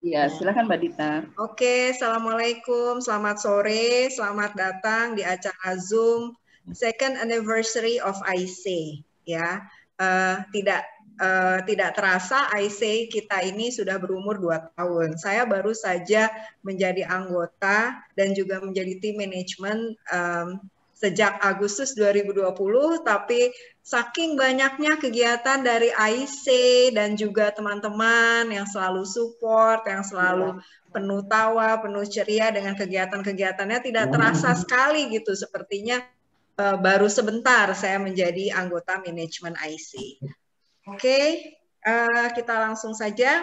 Iya, silakan Mbak Dita. Oke, Assalamualaikum, selamat sore, selamat datang di acara Zoom Second Anniversary of IC. Ya, uh, tidak uh, tidak terasa IC kita ini sudah berumur dua tahun. Saya baru saja menjadi anggota dan juga menjadi tim manajemen um, sejak Agustus 2020, tapi saking banyaknya kegiatan dari IC dan juga teman-teman yang selalu support, yang selalu iya. penuh tawa, penuh ceria dengan kegiatan-kegiatannya tidak terasa sekali gitu. Sepertinya uh, baru sebentar saya menjadi anggota manajemen IC. Oke, okay, uh, eh, kita langsung saja.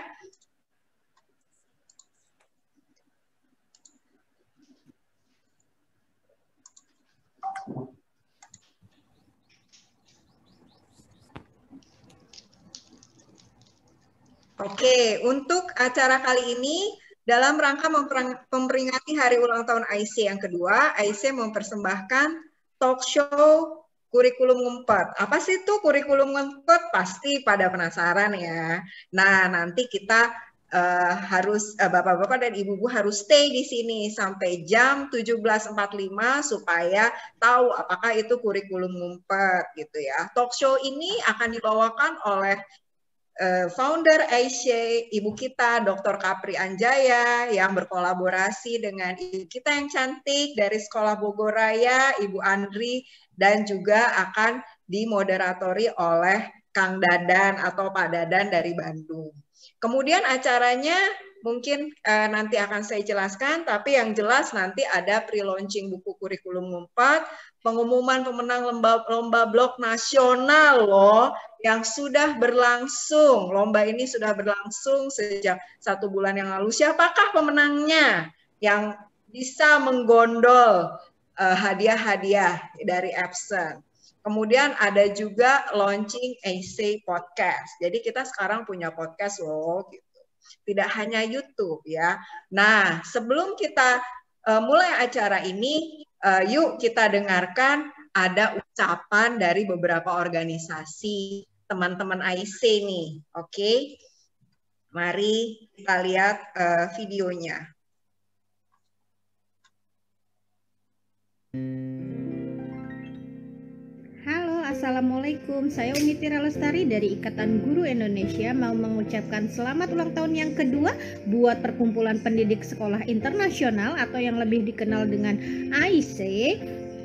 Oke, untuk acara kali ini dalam rangka memperingati hari ulang tahun IC yang kedua, IC mempersembahkan talk show kurikulum ngumpet. Apa sih itu kurikulum ngumpet? Pasti pada penasaran ya. Nah, nanti kita uh, harus uh, Bapak-bapak dan Ibu-ibu harus stay di sini sampai jam 17.45 supaya tahu apakah itu kurikulum ngumpet gitu ya. Talk show ini akan dibawakan oleh uh, founder Aisyah, ibu kita Dr. Kapri Anjaya yang berkolaborasi dengan ibu kita yang cantik dari Sekolah Bogoraya, Ibu Andri dan juga akan dimoderatori oleh Kang Dadan atau Pak Dadan dari Bandung. Kemudian acaranya mungkin uh, nanti akan saya jelaskan, tapi yang jelas nanti ada pre-launching buku kurikulum 4, pengumuman pemenang lomba, lomba blog nasional loh, yang sudah berlangsung. Lomba ini sudah berlangsung sejak satu bulan yang lalu. Siapakah pemenangnya yang bisa menggondol uh, hadiah-hadiah dari Epson? Kemudian ada juga launching AC podcast. Jadi kita sekarang punya podcast loh. Gitu tidak hanya YouTube ya. Nah, sebelum kita uh, mulai acara ini, uh, yuk kita dengarkan ada ucapan dari beberapa organisasi teman-teman IC nih. Oke. Okay? Mari kita lihat uh, videonya. Assalamualaikum, saya Umi Tira Lestari dari Ikatan Guru Indonesia mau mengucapkan selamat ulang tahun yang kedua buat perkumpulan pendidik sekolah internasional atau yang lebih dikenal dengan AIC.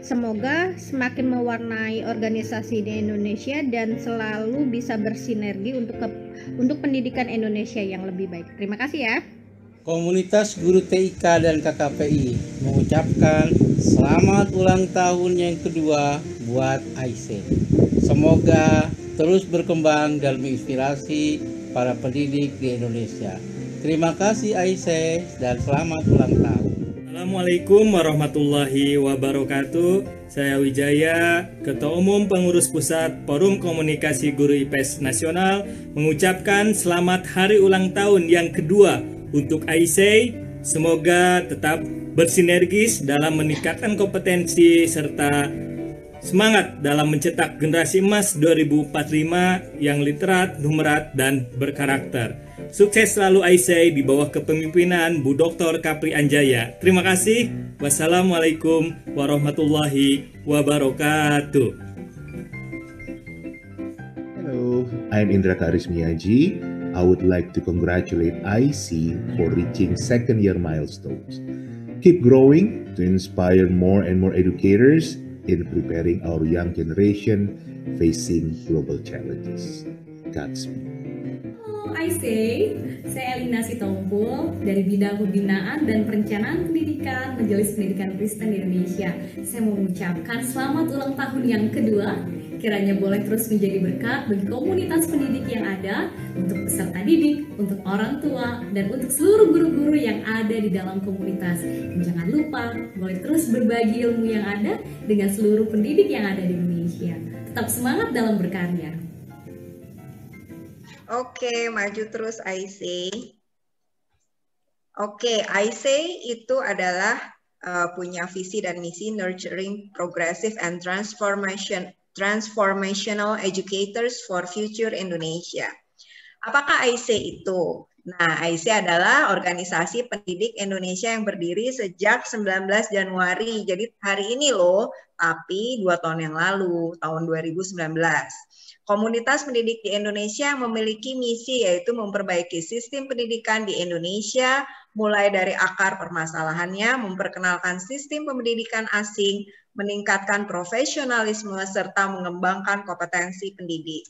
Semoga semakin mewarnai organisasi di Indonesia dan selalu bisa bersinergi untuk ke, untuk pendidikan Indonesia yang lebih baik. Terima kasih ya. Komunitas Guru TIK dan KKPI mengucapkan selamat ulang tahun yang kedua buat AIC. Semoga terus berkembang dan menginspirasi para pendidik di Indonesia. Terima kasih AIC dan selamat ulang tahun. Assalamualaikum warahmatullahi wabarakatuh. Saya Wijaya, Ketua Umum Pengurus Pusat Forum Komunikasi Guru IPS Nasional mengucapkan selamat hari ulang tahun yang kedua untuk AIC, semoga tetap bersinergis dalam meningkatkan kompetensi serta semangat dalam mencetak generasi emas 2045 yang literat, numerat, dan berkarakter. Sukses selalu AIC di bawah kepemimpinan Bu Dr. Kapri Anjaya. Terima kasih. Wassalamualaikum warahmatullahi wabarakatuh. Halo, I'm Indra Karismiaji. I would like to congratulate IC for reaching second year milestones. Keep growing to inspire more and more educators in preparing our young generation facing global challenges. Godspeed. I say, saya Elina Sitompul dari Bidang Pembinaan dan Perencanaan Pendidikan Majelis Pendidikan Kristen Indonesia. Saya mau mengucapkan selamat ulang tahun yang kedua kiranya boleh terus menjadi berkat bagi komunitas pendidik yang ada, untuk peserta didik, untuk orang tua, dan untuk seluruh guru-guru yang ada di dalam komunitas. Dan jangan lupa, boleh terus berbagi ilmu yang ada dengan seluruh pendidik yang ada di Indonesia. Tetap semangat dalam berkarya. Oke, maju terus IC. Oke, IC itu adalah uh, punya visi dan misi nurturing progressive and transformation transformational educators for future Indonesia. Apakah IC itu? Nah, IC adalah Organisasi Pendidik Indonesia yang berdiri sejak 19 Januari. Jadi hari ini loh, tapi dua tahun yang lalu, tahun 2019. Komunitas pendidik di Indonesia memiliki misi yaitu memperbaiki sistem pendidikan di Indonesia, mulai dari akar permasalahannya, memperkenalkan sistem pendidikan asing, meningkatkan profesionalisme, serta mengembangkan kompetensi pendidik.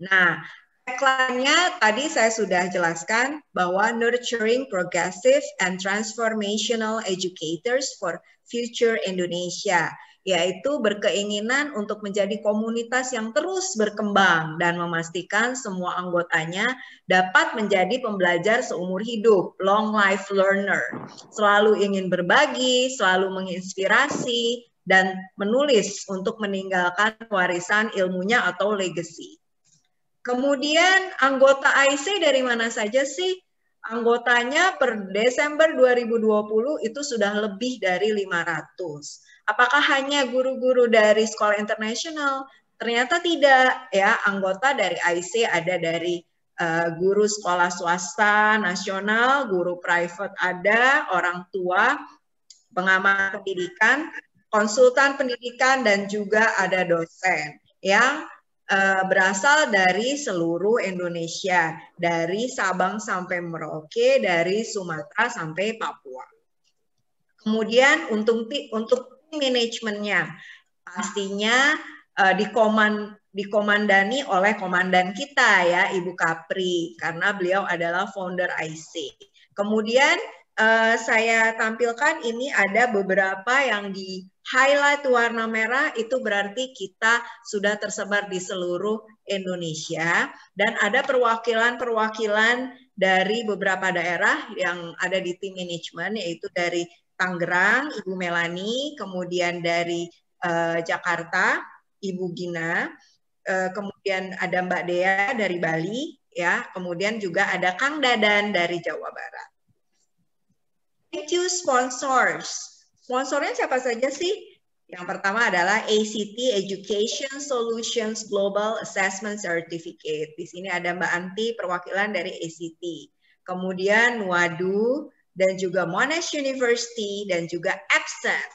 Nah, tagline-nya tadi saya sudah jelaskan bahwa nurturing progressive and transformational educators for future Indonesia yaitu berkeinginan untuk menjadi komunitas yang terus berkembang dan memastikan semua anggotanya dapat menjadi pembelajar seumur hidup, long life learner, selalu ingin berbagi, selalu menginspirasi, dan menulis untuk meninggalkan warisan ilmunya atau legacy. Kemudian anggota IC dari mana saja sih? Anggotanya per Desember 2020 itu sudah lebih dari 500. Apakah hanya guru-guru dari sekolah internasional? Ternyata tidak ya, anggota dari IC ada dari uh, guru sekolah swasta nasional, guru private ada, orang tua, pengamat pendidikan, konsultan pendidikan dan juga ada dosen yang uh, berasal dari seluruh Indonesia, dari Sabang sampai Merauke, dari Sumatera sampai Papua. Kemudian untuk untuk manajemennya, pastinya uh, dikoman, dikomandani oleh komandan kita ya, Ibu Kapri, karena beliau adalah founder IC. Kemudian uh, saya tampilkan ini ada beberapa yang di highlight warna merah itu berarti kita sudah tersebar di seluruh Indonesia dan ada perwakilan-perwakilan dari beberapa daerah yang ada di tim manajemen yaitu dari Tangerang, Ibu Melani, kemudian dari uh, Jakarta, Ibu Gina, uh, kemudian ada Mbak Dea dari Bali, ya, kemudian juga ada Kang Dadan dari Jawa Barat. Thank you sponsors. Sponsornya siapa saja sih? Yang pertama adalah ACT Education Solutions Global Assessment Certificate. Di sini ada Mbak Anti, perwakilan dari ACT. Kemudian Wadu, dan juga Monash University, dan juga Epson.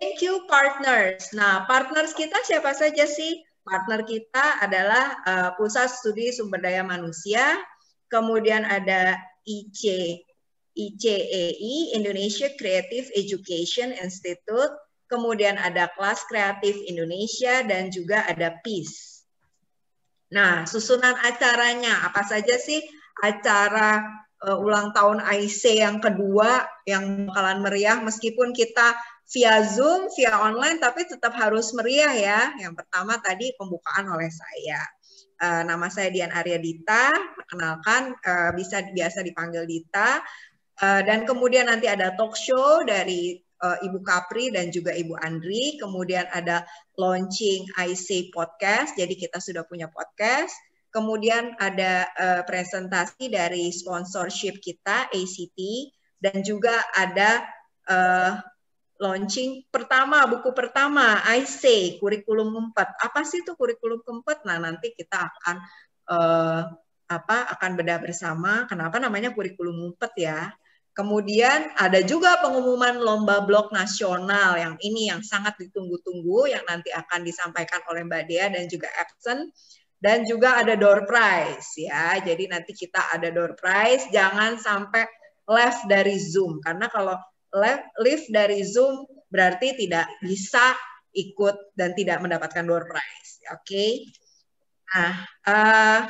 Thank you partners. Nah, partners kita siapa saja sih? Partner kita adalah uh, Pusat Studi Sumber Daya Manusia, kemudian ada IC ICEI, Indonesia Creative Education Institute, kemudian ada Kelas Kreatif Indonesia, dan juga ada PIS. Nah, susunan acaranya apa saja sih acara uh, ulang tahun IC yang kedua yang bakalan meriah meskipun kita via Zoom, via online, tapi tetap harus meriah ya. Yang pertama tadi pembukaan oleh saya. Uh, nama saya Dian Arya Dita, perkenalkan uh, bisa biasa dipanggil Dita. Uh, dan kemudian nanti ada talk show dari uh, Ibu Kapri dan juga Ibu Andri. Kemudian ada launching IC podcast. Jadi kita sudah punya podcast. Kemudian ada uh, presentasi dari sponsorship kita ACT dan juga ada uh, launching pertama buku pertama IC kurikulum keempat. Apa sih itu kurikulum keempat? Nah nanti kita akan uh, apa akan bedah bersama. Kenapa namanya kurikulum keempat ya? Kemudian ada juga pengumuman lomba blog nasional yang ini yang sangat ditunggu-tunggu yang nanti akan disampaikan oleh Mbak Dea dan juga Epson dan juga ada door prize ya. Jadi nanti kita ada door prize, jangan sampai left dari Zoom karena kalau left lift dari Zoom berarti tidak bisa ikut dan tidak mendapatkan door prize. Oke. Okay? Nah, uh,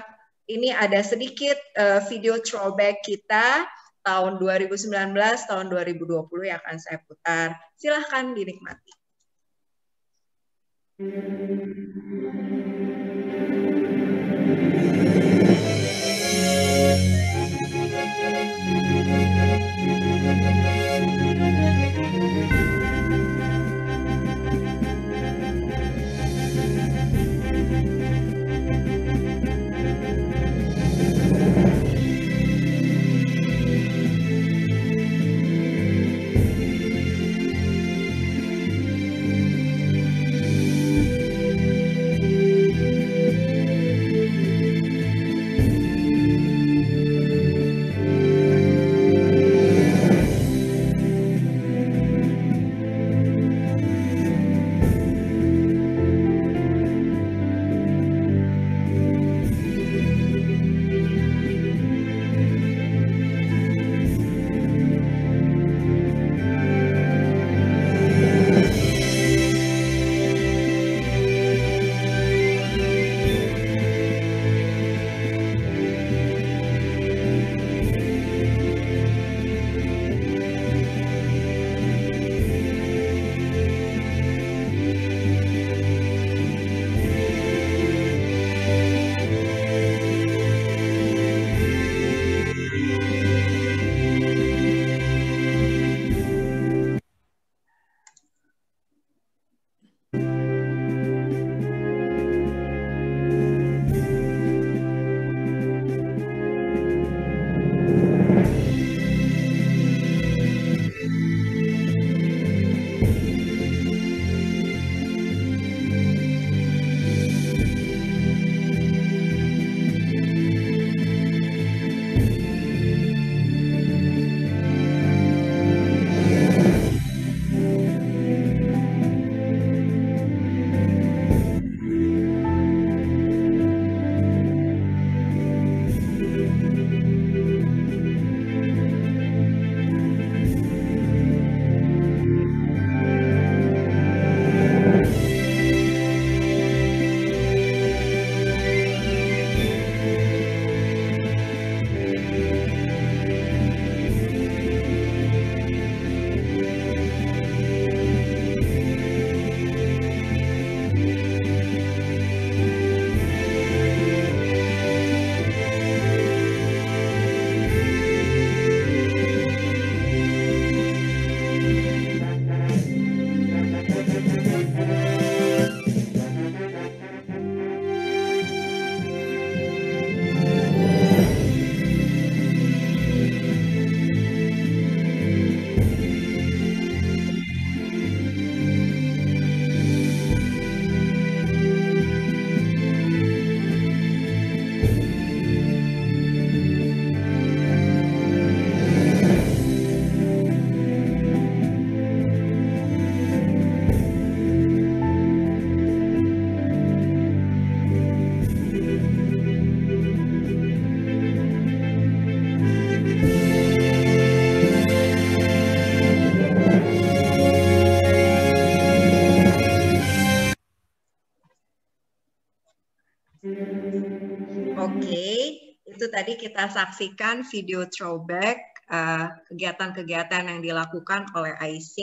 ini ada sedikit uh, video throwback kita tahun 2019, tahun 2020 yang akan saya putar. Silahkan dinikmati. itu Thank you. Tadi kita saksikan video throwback eh, kegiatan-kegiatan uh, yang dilakukan oleh IC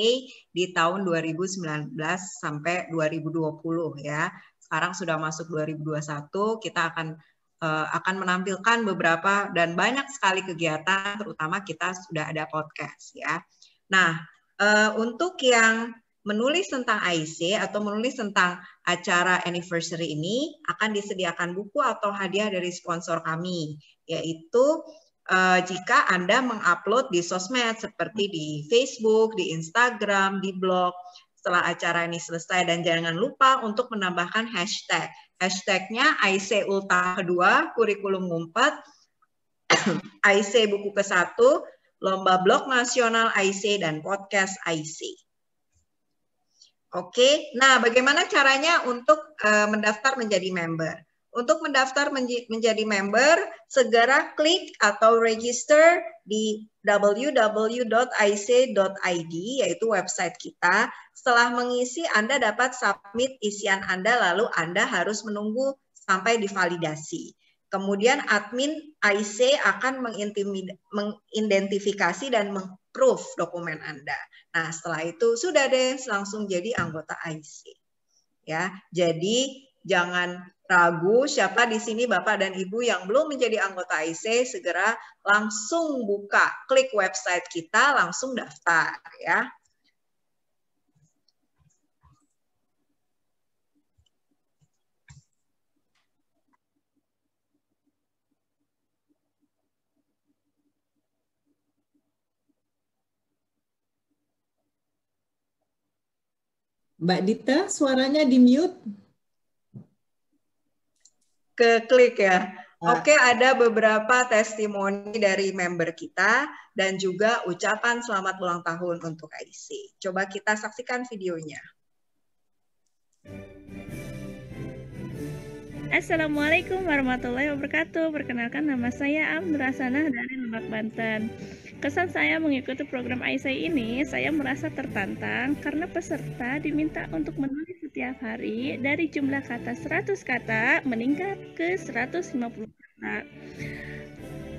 di tahun 2019 sampai 2020 ya. Sekarang sudah masuk 2021, kita akan uh, akan menampilkan beberapa dan banyak sekali kegiatan, terutama kita sudah ada podcast ya. Nah, uh, untuk yang menulis tentang IC atau menulis tentang acara anniversary ini akan disediakan buku atau hadiah dari sponsor kami, yaitu uh, jika Anda mengupload di sosmed seperti di Facebook, di Instagram, di blog setelah acara ini selesai dan jangan lupa untuk menambahkan hashtag. Hashtagnya IC Ulta kedua, kurikulum ngumpet, IC buku ke satu, lomba blog nasional IC dan podcast IC. Oke, nah bagaimana caranya untuk uh, mendaftar menjadi member? Untuk mendaftar menjadi member, segera klik atau register di www.ic.id, yaitu website kita. Setelah mengisi, Anda dapat submit isian Anda, lalu Anda harus menunggu sampai divalidasi. Kemudian admin IC akan mengidentifikasi dan mengproof dokumen Anda. Nah, setelah itu sudah deh langsung jadi anggota IC. Ya, jadi jangan ragu siapa di sini Bapak dan Ibu yang belum menjadi anggota IC segera langsung buka klik website kita langsung daftar ya. Mbak Dita, suaranya di mute. Ke klik ya. Ah. Oke, ada beberapa testimoni dari member kita dan juga ucapan selamat ulang tahun untuk IC. Coba kita saksikan videonya. Assalamualaikum warahmatullahi wabarakatuh. Perkenalkan nama saya Amdra Sanah dari Lebak, Banten. Kesan saya mengikuti program ISAI ini, saya merasa tertantang karena peserta diminta untuk menulis setiap hari dari jumlah kata 100 kata meningkat ke 150 kata.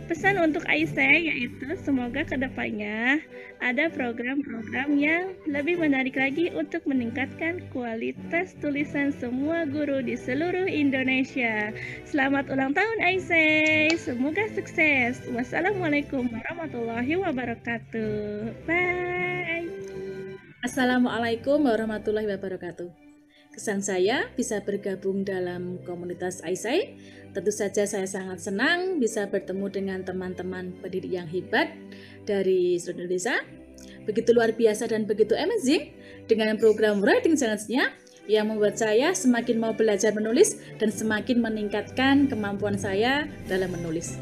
Pesan untuk Aisyah yaitu semoga ke depannya ada program-program yang lebih menarik lagi untuk meningkatkan kualitas tulisan semua guru di seluruh Indonesia. Selamat ulang tahun Aisyah, semoga sukses. Wassalamualaikum warahmatullahi wabarakatuh. Bye. Assalamualaikum warahmatullahi wabarakatuh. Kesan saya bisa bergabung dalam komunitas AISAI. Tentu saja saya sangat senang bisa bertemu dengan teman-teman pendidik yang hebat dari seluruh Indonesia. Begitu luar biasa dan begitu amazing dengan program Writing Challenge-nya yang membuat saya semakin mau belajar menulis dan semakin meningkatkan kemampuan saya dalam menulis.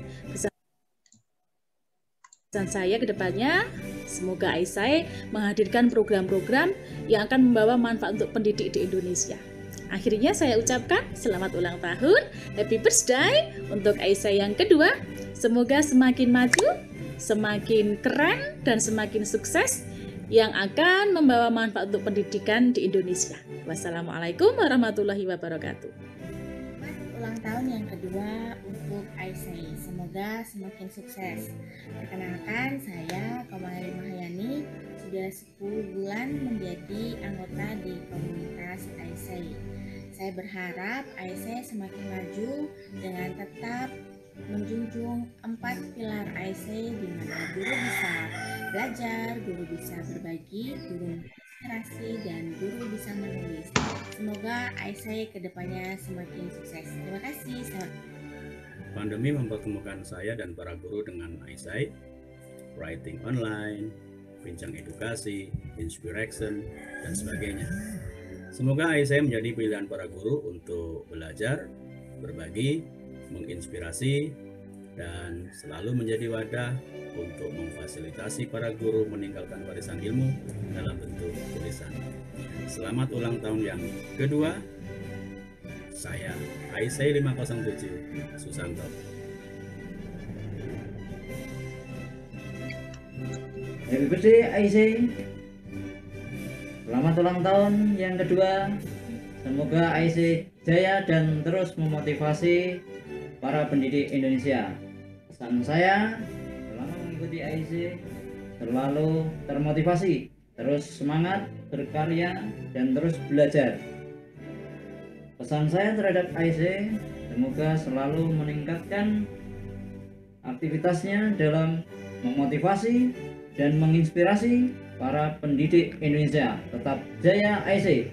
Kesan saya ke depannya Semoga Aisai menghadirkan program-program yang akan membawa manfaat untuk pendidik di Indonesia. Akhirnya saya ucapkan selamat ulang tahun, happy birthday untuk Aisyah yang kedua. Semoga semakin maju, semakin keren, dan semakin sukses yang akan membawa manfaat untuk pendidikan di Indonesia. Wassalamualaikum warahmatullahi wabarakatuh ulang tahun yang kedua untuk Aisai. Semoga semakin sukses. Perkenalkan, saya Kamali Mahyani sudah 10 bulan menjadi anggota di komunitas Aisai. Saya berharap Aisai semakin maju dengan tetap menjunjung empat pilar Aisai di mana guru bisa belajar, guru bisa berbagi, guru inspirasi dan guru bisa menulis. Semoga Aisyah ke depannya semakin sukses. Terima kasih. Selamat. Pandemi mempertemukan saya dan para guru dengan Aisyah, writing online, bincang edukasi, inspiration, dan sebagainya. Semoga Aisyah menjadi pilihan para guru untuk belajar, berbagi, menginspirasi, dan selalu menjadi wadah untuk memfasilitasi para guru meninggalkan warisan ilmu dalam bentuk tulisan. Selamat ulang tahun yang kedua. Saya Aisyah 507 Susanto. Happy birthday Aisyah. Selamat ulang tahun yang kedua. Semoga Aisyah jaya dan terus memotivasi para pendidik Indonesia. Pesan saya selama mengikuti AIC selalu termotivasi, terus semangat, berkarya, dan terus belajar. Pesan saya terhadap AIC semoga selalu meningkatkan aktivitasnya dalam memotivasi dan menginspirasi para pendidik Indonesia. Tetap jaya AIC.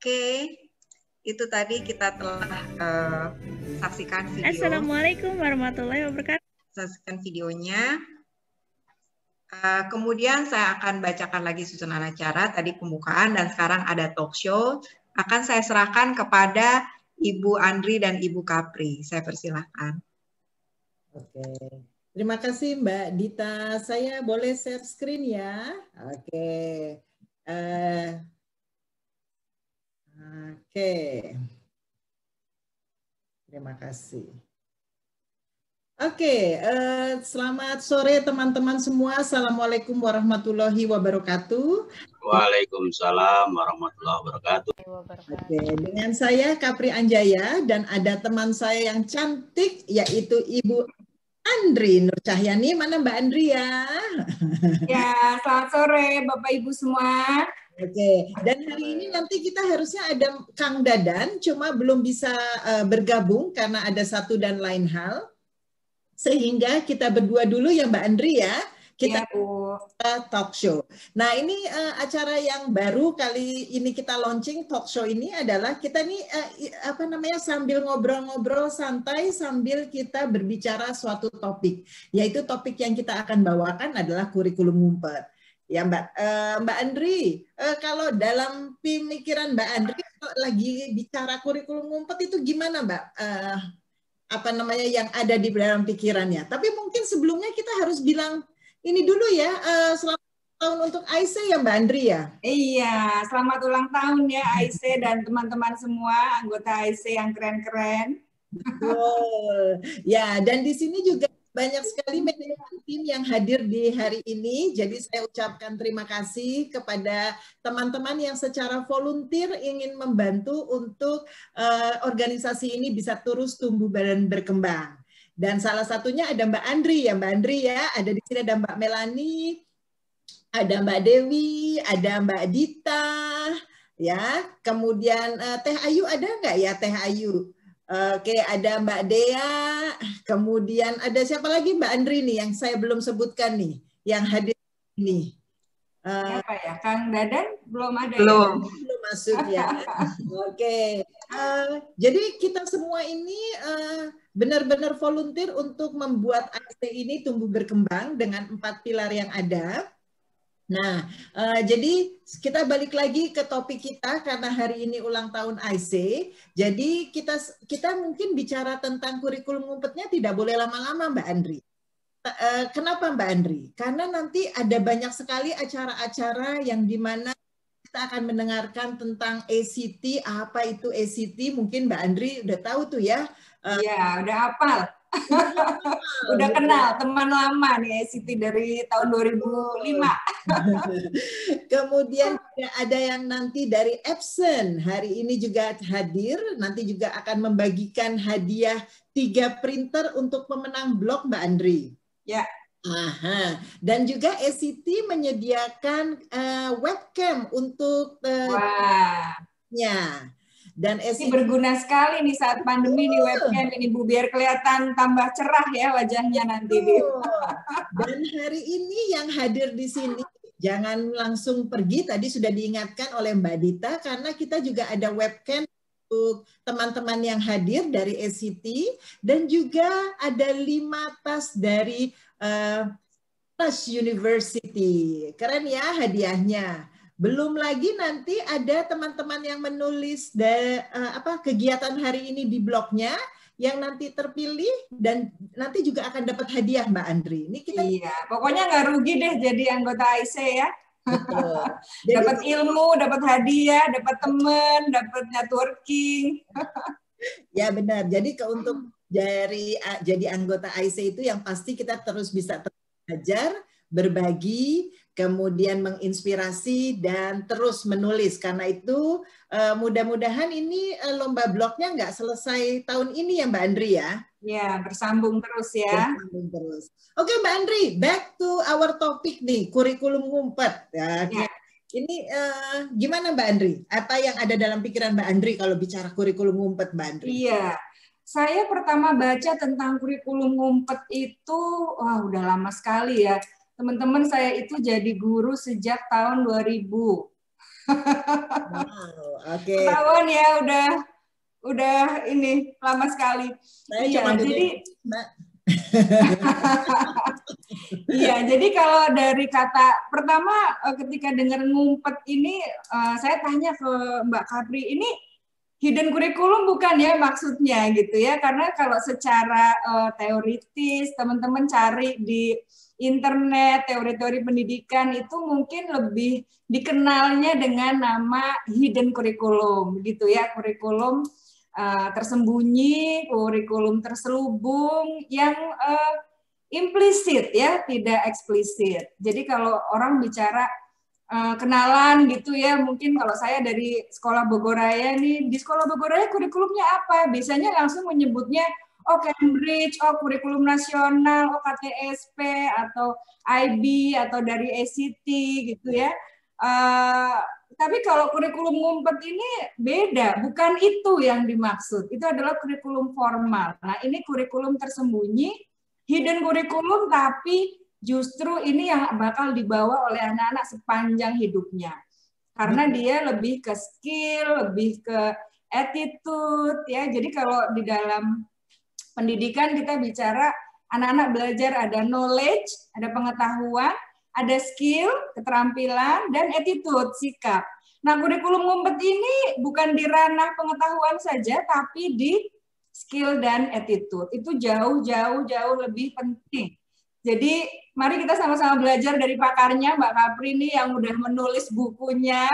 Oke, itu tadi kita telah uh, saksikan video. Assalamualaikum warahmatullahi wabarakatuh. Saksikan videonya. Uh, kemudian saya akan bacakan lagi susunan acara tadi pembukaan dan sekarang ada talk show. Akan saya serahkan kepada Ibu Andri dan Ibu Kapri. Saya persilahkan. Oke. Terima kasih Mbak Dita. Saya boleh share screen ya. Oke. Uh, Oke. Terima kasih. Oke, uh, selamat sore teman-teman semua. Assalamualaikum warahmatullahi wabarakatuh. Waalaikumsalam warahmatullahi wabarakatuh. Oke, dengan saya Kapri Anjaya dan ada teman saya yang cantik yaitu Ibu Andri Nur Cahyani. Mana Mbak Andri ya? Ya, selamat sore Bapak Ibu semua. Oke, dan hari ini nanti kita harusnya ada Kang Dadan, cuma belum bisa uh, bergabung karena ada satu dan lain hal sehingga kita berdua dulu ya Mbak Andri ya kita ya, talk show. Nah ini uh, acara yang baru kali ini kita launching talk show ini adalah kita nih uh, apa namanya sambil ngobrol-ngobrol santai sambil kita berbicara suatu topik, yaitu topik yang kita akan bawakan adalah kurikulum ngumpet. Ya Mbak uh, Mbak Andri, uh, kalau dalam pemikiran Mbak Andri kalau lagi bicara kurikulum ngumpet itu gimana Mbak? Uh, apa namanya yang ada di dalam pikirannya. Tapi mungkin sebelumnya kita harus bilang ini dulu ya, uh, selamat tahun untuk Aisyah ya Mbak Andri ya. Iya, selamat ulang tahun ya Aisyah dan teman-teman semua anggota Aisyah yang keren-keren. Betul. Ya, dan di sini juga banyak sekali manajemen tim yang hadir di hari ini. Jadi saya ucapkan terima kasih kepada teman-teman yang secara volunteer ingin membantu untuk uh, organisasi ini bisa terus tumbuh dan berkembang. Dan salah satunya ada Mbak Andri ya, Mbak Andri ya. Ada di sini ada Mbak Melani, ada Mbak Dewi, ada Mbak Dita, ya. Kemudian uh, Teh Ayu ada nggak ya Teh Ayu? Oke, ada Mbak Dea, kemudian ada siapa lagi Mbak Andri nih yang saya belum sebutkan nih, yang hadir ini. Uh, siapa ya? Kang Dadan belum ada belum. ya? Belum masuk ya. Oke, uh, jadi kita semua ini uh, benar-benar volunteer untuk membuat AST ini tumbuh berkembang dengan empat pilar yang ada. Nah, uh, jadi kita balik lagi ke topik kita karena hari ini ulang tahun IC. Jadi kita kita mungkin bicara tentang kurikulum ngumpetnya tidak boleh lama-lama Mbak Andri. Uh, kenapa Mbak Andri? Karena nanti ada banyak sekali acara-acara yang di mana kita akan mendengarkan tentang ACT, apa itu ACT, mungkin Mbak Andri udah tahu tuh ya. Iya, uh, udah hafal Udah kenal teman lama nih Siti dari tahun 2005. Kemudian ada yang nanti dari Epson hari ini juga hadir, nanti juga akan membagikan hadiah tiga printer untuk pemenang blog Mbak Andri. Ya. Aha. Dan juga ACT menyediakan uh, webcam untuk uh, Wah. Ya. Dan ini berguna sekali nih saat pandemi nih webcam ini Bu biar kelihatan tambah cerah ya wajahnya nanti. Oh. Dan hari ini yang hadir di sini jangan langsung pergi tadi sudah diingatkan oleh Mbak Dita karena kita juga ada webcam untuk teman-teman yang hadir dari ACT dan juga ada lima tas dari uh, Tas University. Keren ya hadiahnya. Belum lagi nanti ada teman-teman yang menulis de, uh, apa kegiatan hari ini di blognya yang nanti terpilih dan nanti juga akan dapat hadiah Mbak Andri. Ini kita Iya, pokoknya nggak rugi deh jadi anggota IC ya. dapat ilmu, dapat hadiah, dapat teman, dapat networking. ya benar. Jadi keuntung dari jadi anggota IC itu yang pasti kita terus bisa belajar, berbagi, kemudian menginspirasi dan terus menulis. Karena itu uh, mudah-mudahan ini uh, lomba blognya nggak selesai tahun ini ya Mbak Andri ya. Ya, bersambung terus ya. Bersambung terus. Oke Mbak Andri, back to our topic nih, kurikulum ngumpet. Ya, ya. Ini uh, gimana Mbak Andri? Apa yang ada dalam pikiran Mbak Andri kalau bicara kurikulum ngumpet Mbak Andri? Iya, saya pertama baca tentang kurikulum ngumpet itu, wah udah lama sekali ya Teman-teman saya itu jadi guru sejak tahun 2000. Wow, oke. Okay. Tahun ya udah udah ini lama sekali. Saya iya, cuma jadi Iya, jadi kalau dari kata pertama eh, ketika dengar ngumpet ini uh, saya tanya ke Mbak Kapri ini hidden curriculum bukan ya maksudnya gitu ya karena kalau secara uh, teoritis teman-teman cari di internet, teori-teori pendidikan itu mungkin lebih dikenalnya dengan nama hidden curriculum gitu ya, kurikulum uh, tersembunyi, kurikulum terselubung yang uh, implisit ya, tidak eksplisit. Jadi kalau orang bicara uh, kenalan gitu ya, mungkin kalau saya dari sekolah Bogoraya nih, di sekolah Bogoraya kurikulumnya apa? Biasanya langsung menyebutnya oh Cambridge, oh kurikulum nasional, oh KTSP atau IB atau dari ACT gitu ya. Uh, tapi kalau kurikulum ngumpet ini beda, bukan itu yang dimaksud. Itu adalah kurikulum formal. Nah, ini kurikulum tersembunyi, hidden kurikulum tapi justru ini yang bakal dibawa oleh anak-anak sepanjang hidupnya. Karena hmm. dia lebih ke skill, lebih ke attitude ya. Jadi kalau di dalam pendidikan kita bicara anak-anak belajar ada knowledge, ada pengetahuan, ada skill, keterampilan, dan attitude, sikap. Nah, kurikulum ngumpet ini bukan di ranah pengetahuan saja, tapi di skill dan attitude. Itu jauh-jauh jauh lebih penting. Jadi, mari kita sama-sama belajar dari pakarnya, Mbak Kapri ini yang udah menulis bukunya.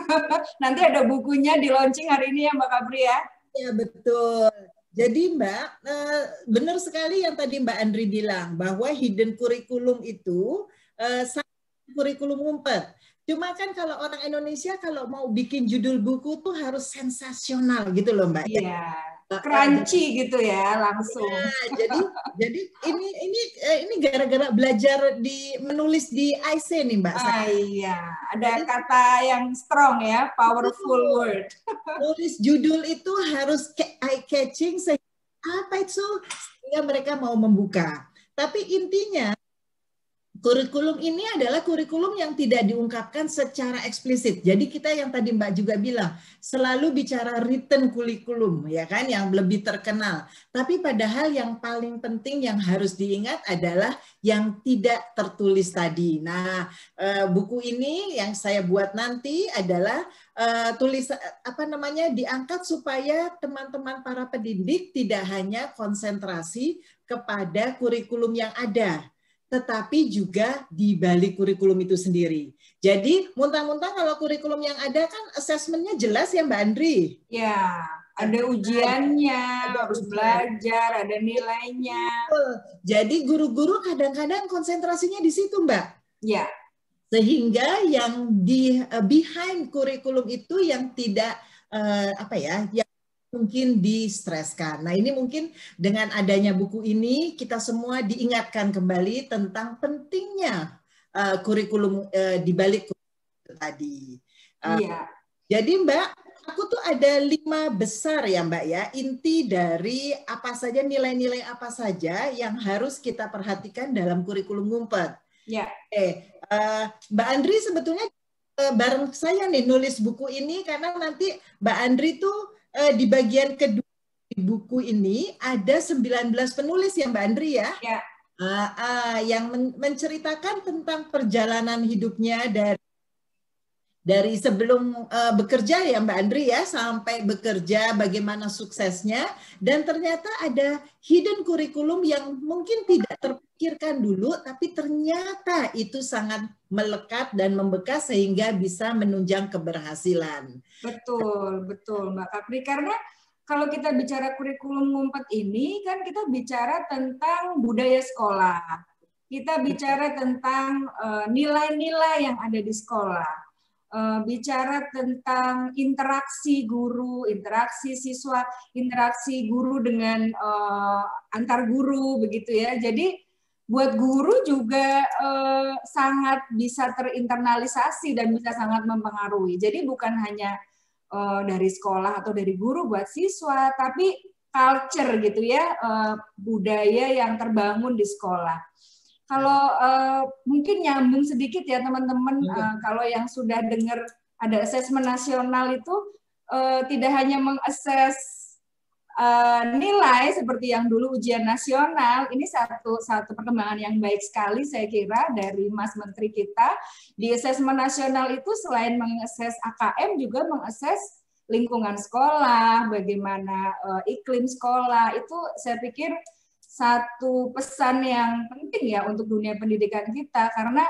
Nanti ada bukunya di launching hari ini ya, Mbak Kapri ya. Ya, betul. Jadi Mbak, eh, benar sekali yang tadi Mbak Andri bilang bahwa hidden curriculum itu eh, kurikulum ngumpet. Cuma kan kalau orang Indonesia kalau mau bikin judul buku tuh harus sensasional gitu loh Mbak. Iya crunchy gitu ya langsung. Ya, jadi jadi ini ini eh, ini gara-gara belajar di menulis di IC nih Mbak. Ah, iya, ada jadi, kata yang strong ya, powerful word. Nulis judul itu harus eye catching sehingga apa itu sehingga mereka mau membuka. Tapi intinya kurikulum ini adalah kurikulum yang tidak diungkapkan secara eksplisit. Jadi kita yang tadi Mbak juga bilang selalu bicara written kurikulum ya kan yang lebih terkenal. Tapi padahal yang paling penting yang harus diingat adalah yang tidak tertulis tadi. Nah, eh, buku ini yang saya buat nanti adalah eh, tulis apa namanya diangkat supaya teman-teman para pendidik tidak hanya konsentrasi kepada kurikulum yang ada tetapi juga di balik kurikulum itu sendiri. Jadi, muntah-muntah kalau kurikulum yang ada kan asesmennya jelas ya Mbak Andri? Ya, ada ujiannya, ada harus ujian. belajar, ada nilainya. Jadi guru-guru kadang-kadang konsentrasinya di situ Mbak. Ya. Sehingga yang di uh, behind kurikulum itu yang tidak uh, apa ya, yang mungkin distreskan. Nah ini mungkin dengan adanya buku ini kita semua diingatkan kembali tentang pentingnya uh, kurikulum uh, di balik tadi. Uh, iya. Jadi Mbak, aku tuh ada lima besar ya Mbak ya inti dari apa saja nilai-nilai apa saja yang harus kita perhatikan dalam kurikulum ngumpet. Ya. Eh, uh, Mbak Andri sebetulnya uh, bareng saya nih nulis buku ini karena nanti Mbak Andri tuh uh, di bagian kedua di buku ini ada 19 penulis ya Mbak Andri ya. Ya. Uh, uh, yang men menceritakan tentang perjalanan hidupnya dari dari sebelum uh, bekerja ya Mbak Andri ya sampai bekerja bagaimana suksesnya. Dan ternyata ada hidden kurikulum yang mungkin tidak terpikirkan dulu tapi ternyata itu sangat melekat dan membekas sehingga bisa menunjang keberhasilan. Betul, betul Mbak Kapri. Karena kalau kita bicara kurikulum ngumpet ini kan kita bicara tentang budaya sekolah. Kita bicara tentang eh, nilai-nilai yang ada di sekolah, eh, bicara tentang interaksi guru, interaksi siswa, interaksi guru dengan eh, antar guru begitu ya. Jadi buat guru juga eh, sangat bisa terinternalisasi dan bisa sangat mempengaruhi. Jadi bukan hanya eh, dari sekolah atau dari guru buat siswa, tapi culture gitu ya, eh, budaya yang terbangun di sekolah. Kalau uh, mungkin nyambung sedikit ya teman-teman, uh, kalau yang sudah dengar ada asesmen nasional itu uh, tidak hanya mengakses uh, nilai seperti yang dulu ujian nasional, ini satu satu perkembangan yang baik sekali saya kira dari Mas Menteri kita. Di asesmen nasional itu selain mengakses AKM juga mengakses lingkungan sekolah, bagaimana uh, iklim sekolah. Itu saya pikir satu pesan yang penting ya untuk dunia pendidikan kita. Karena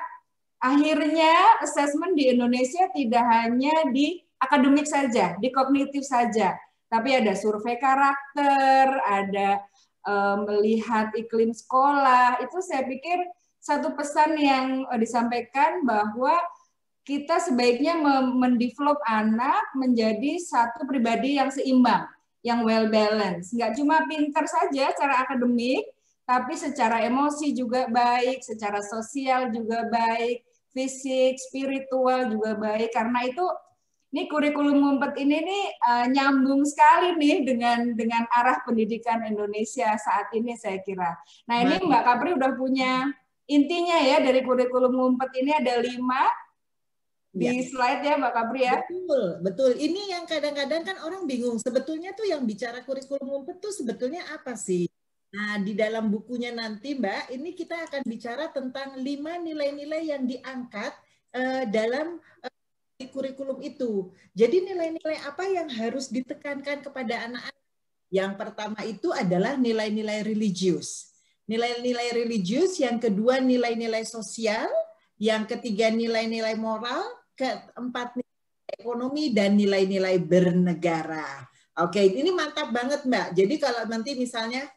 akhirnya asesmen di Indonesia tidak hanya di akademik saja, di kognitif saja, tapi ada survei karakter, ada uh, melihat iklim sekolah. Itu saya pikir satu pesan yang uh, disampaikan bahwa kita sebaiknya mendevelop anak menjadi satu pribadi yang seimbang yang well balance. Nggak cuma pinter saja secara akademik, tapi secara emosi juga baik, secara sosial juga baik, fisik, spiritual juga baik. Karena itu ini kurikulum ngumpet ini nih uh, nyambung sekali nih dengan dengan arah pendidikan Indonesia saat ini saya kira. Nah ini Mbak Kapri udah punya intinya ya dari kurikulum ngumpet ini ada lima di ya. slide ya Mbak Kabri ya. Betul, betul. Ini yang kadang-kadang kan orang bingung. Sebetulnya tuh yang bicara kurikulum ngumpet tuh sebetulnya apa sih? Nah, di dalam bukunya nanti Mbak, ini kita akan bicara tentang lima nilai-nilai yang diangkat uh, dalam uh, kurikulum itu. Jadi nilai-nilai apa yang harus ditekankan kepada anak-anak? Yang pertama itu adalah nilai-nilai religius. Nilai-nilai religius, yang kedua nilai-nilai sosial, yang ketiga nilai-nilai moral, keempat ekonomi dan nilai-nilai bernegara. Oke, ini mantap banget Mbak. Jadi kalau nanti misalnya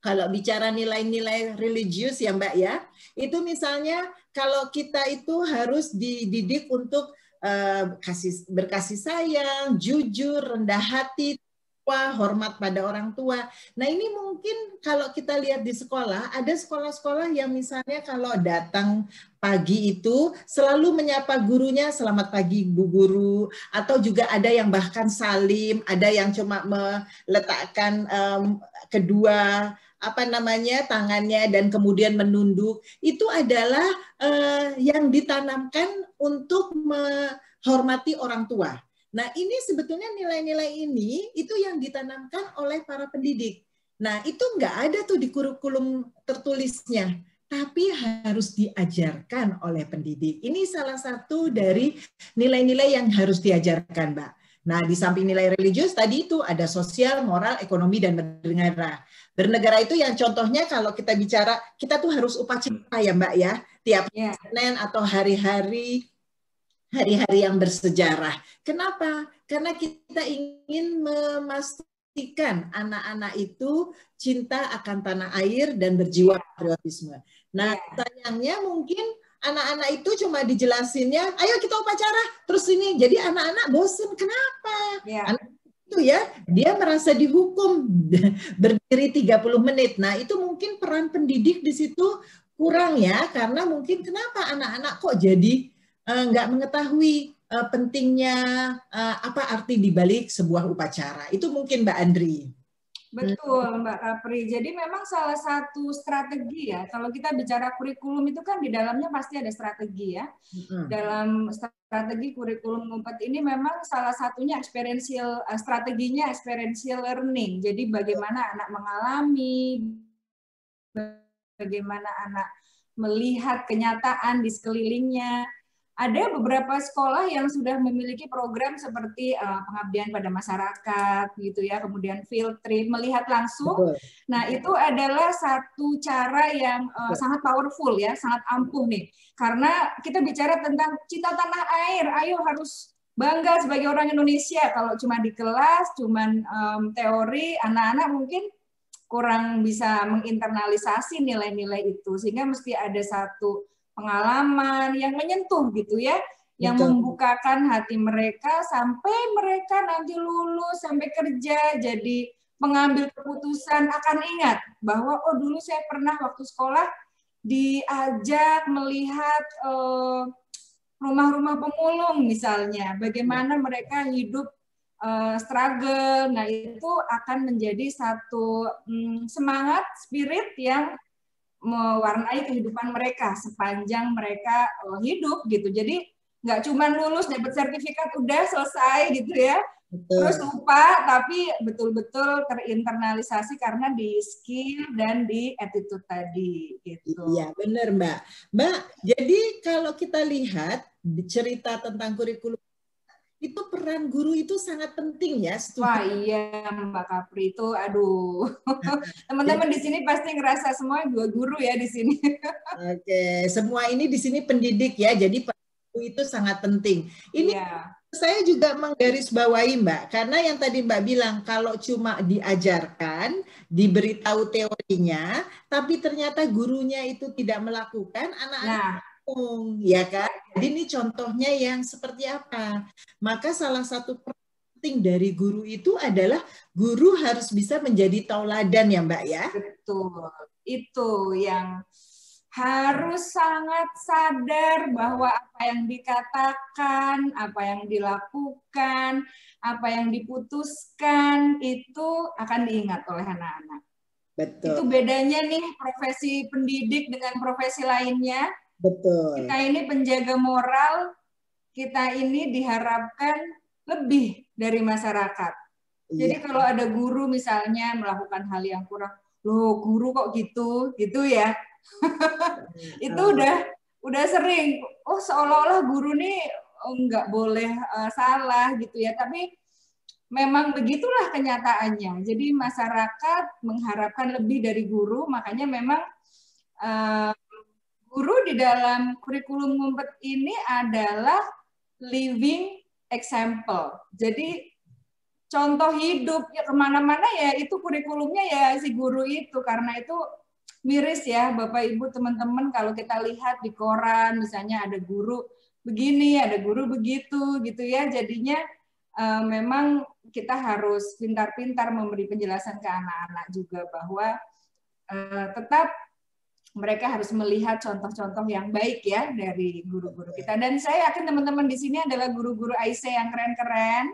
kalau bicara nilai-nilai religius ya Mbak ya, itu misalnya kalau kita itu harus dididik untuk uh, kasih berkasih sayang, jujur, rendah hati, tua, hormat pada orang tua. Nah ini mungkin kalau kita lihat di sekolah, ada sekolah-sekolah yang misalnya kalau datang pagi itu selalu menyapa gurunya selamat pagi Bu Guru, atau juga ada yang bahkan salim, ada yang cuma meletakkan um, kedua apa namanya tangannya dan kemudian menunduk itu adalah uh, yang ditanamkan untuk menghormati orang tua. Nah, ini sebetulnya nilai-nilai ini itu yang ditanamkan oleh para pendidik. Nah, itu nggak ada tuh di kurikulum tertulisnya, tapi harus diajarkan oleh pendidik. Ini salah satu dari nilai-nilai yang harus diajarkan, Mbak. Nah, di samping nilai religius tadi itu ada sosial, moral, ekonomi, dan bernegara. Bernegara itu yang contohnya kalau kita bicara, kita tuh harus upacara ya Mbak ya. Tiap yeah. Senin atau hari-hari hari-hari yang bersejarah. Kenapa? Karena kita ingin memastikan anak-anak itu cinta akan tanah air dan berjiwa patriotisme. Nah, iya. sayangnya mungkin anak-anak itu cuma dijelasinnya, ayo kita upacara, terus ini jadi anak-anak bosen. Kenapa? Ya. Anak itu ya, dia merasa dihukum berdiri 30 menit. Nah, itu mungkin peran pendidik di situ kurang ya, karena mungkin kenapa anak-anak kok jadi nggak mengetahui uh, pentingnya uh, apa arti dibalik sebuah upacara. Itu mungkin Mbak Andri. Betul Mbak Kapri. Jadi memang salah satu strategi ya. Kalau kita bicara kurikulum itu kan di dalamnya pasti ada strategi ya. Dalam strategi kurikulum ngumpet ini memang salah satunya experiential strateginya experiential learning. Jadi bagaimana anak mengalami, bagaimana anak melihat kenyataan di sekelilingnya ada beberapa sekolah yang sudah memiliki program seperti uh, pengabdian pada masyarakat gitu ya, kemudian field trip melihat langsung. Betul. Nah, itu adalah satu cara yang uh, sangat powerful ya, sangat ampuh nih. Karena kita bicara tentang cinta tanah air, ayo harus bangga sebagai orang Indonesia. Kalau cuma di kelas, cuma um, teori, anak-anak mungkin kurang bisa menginternalisasi nilai-nilai itu sehingga mesti ada satu pengalaman yang menyentuh gitu ya yang Betul. membukakan hati mereka sampai mereka nanti lulus sampai kerja jadi pengambil keputusan akan ingat bahwa oh dulu saya pernah waktu sekolah diajak melihat eh, rumah-rumah pemulung misalnya. Bagaimana mereka hidup eh, struggle. Nah itu akan menjadi satu mm, semangat spirit yang mewarnai kehidupan mereka sepanjang mereka eh, hidup gitu. Jadi nggak cuma lulus dapat sertifikat udah selesai gitu ya. Terus lupa tapi betul-betul terinternalisasi karena di skill dan di attitude tadi gitu. Iya, benar Mbak. Mbak, jadi kalau kita lihat cerita tentang kurikulum itu peran guru itu sangat penting ya. Setuju? Wah iya Mbak Kapri itu, aduh teman-teman di sini pasti ngerasa semua dua guru ya di sini. Oke, semua ini di sini pendidik ya, jadi guru itu sangat penting. Ini Iya. saya juga menggarisbawahi Mbak, karena yang tadi Mbak bilang kalau cuma diajarkan, diberitahu teorinya, tapi ternyata gurunya itu tidak melakukan, anak-anak bingung, ya kan? Jadi ini contohnya yang seperti apa? Maka salah satu penting dari guru itu adalah guru harus bisa menjadi tauladan ya Mbak ya. Betul. Itu yang harus sangat sadar bahwa apa yang dikatakan, apa yang dilakukan, apa yang diputuskan itu akan diingat oleh anak-anak. Betul. Itu bedanya nih profesi pendidik dengan profesi lainnya. Betul. Kita ini penjaga moral, kita ini diharapkan lebih dari masyarakat. Jadi Iya. kalau ada guru misalnya melakukan hal yang kurang, loh guru kok gitu, gitu ya. itu udah udah sering. Oh seolah-olah guru nih oh, nggak boleh eh, salah gitu ya. Tapi memang begitulah kenyataannya. Jadi masyarakat mengharapkan lebih dari guru, makanya memang eh, guru di dalam kurikulum ngumpet ini adalah living example. Jadi contoh hidup ya ke mana-mana ya itu kurikulumnya ya si guru itu karena itu miris ya Bapak Ibu teman-teman kalau kita lihat di koran misalnya ada guru begini ada guru begitu gitu ya jadinya eh, memang kita harus pintar-pintar memberi penjelasan ke anak-anak juga bahwa eh, tetap mereka harus melihat contoh-contoh yang baik ya dari guru-guru kita. Dan saya yakin teman-teman di sini adalah guru-guru IC yang keren-keren.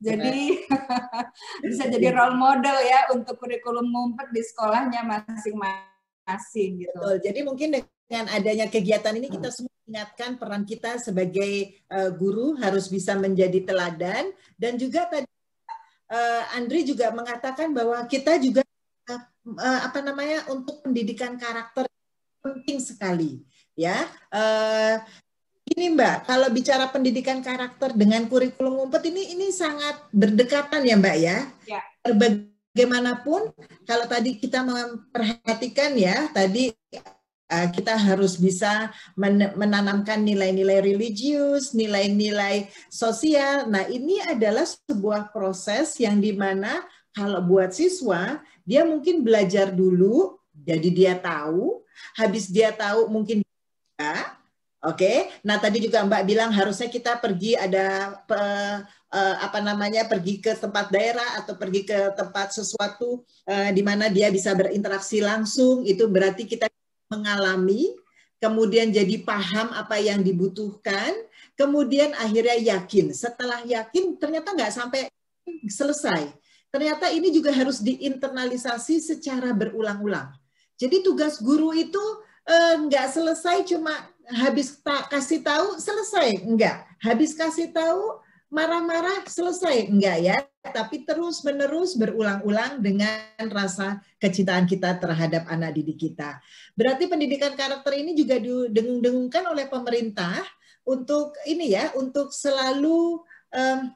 Jadi bisa jadi role model ya untuk kurikulum ngumpet di sekolahnya masing-masing gitu. Betul. Jadi mungkin dengan adanya kegiatan ini kita semua ingatkan peran kita sebagai eh, guru harus bisa menjadi teladan. Dan juga tadi eh, Andri juga mengatakan bahwa kita juga eh, apa namanya untuk pendidikan karakter penting sekali ya. Eh, ini Mbak, kalau bicara pendidikan karakter dengan kurikulum ngumpet ini ini sangat berdekatan ya Mbak ya. Ya. Bagaimanapun kalau tadi kita memperhatikan ya, tadi uh, kita harus bisa men- menanamkan nilai-nilai religius, nilai-nilai sosial. Nah, ini adalah sebuah proses yang di mana kalau buat siswa, dia mungkin belajar dulu, jadi dia tahu, habis dia tahu mungkin dia Oke, nah tadi juga Mbak bilang harusnya kita pergi ada pe- eh, apa namanya pergi ke tempat daerah atau pergi ke tempat sesuatu eh, di mana dia bisa berinteraksi langsung. Itu berarti kita mengalami, kemudian jadi paham apa yang dibutuhkan, kemudian akhirnya yakin. Setelah yakin ternyata nggak sampai selesai. Ternyata ini juga harus diinternalisasi secara berulang-ulang. Jadi tugas guru itu eh, nggak selesai cuma habis tak kasih tahu selesai enggak habis kasih tahu marah-marah selesai enggak ya. Tapi terus menerus berulang-ulang dengan rasa kecintaan kita terhadap anak didik kita. Berarti pendidikan karakter ini juga didengung-dengungkan oleh pemerintah untuk ini ya untuk selalu em,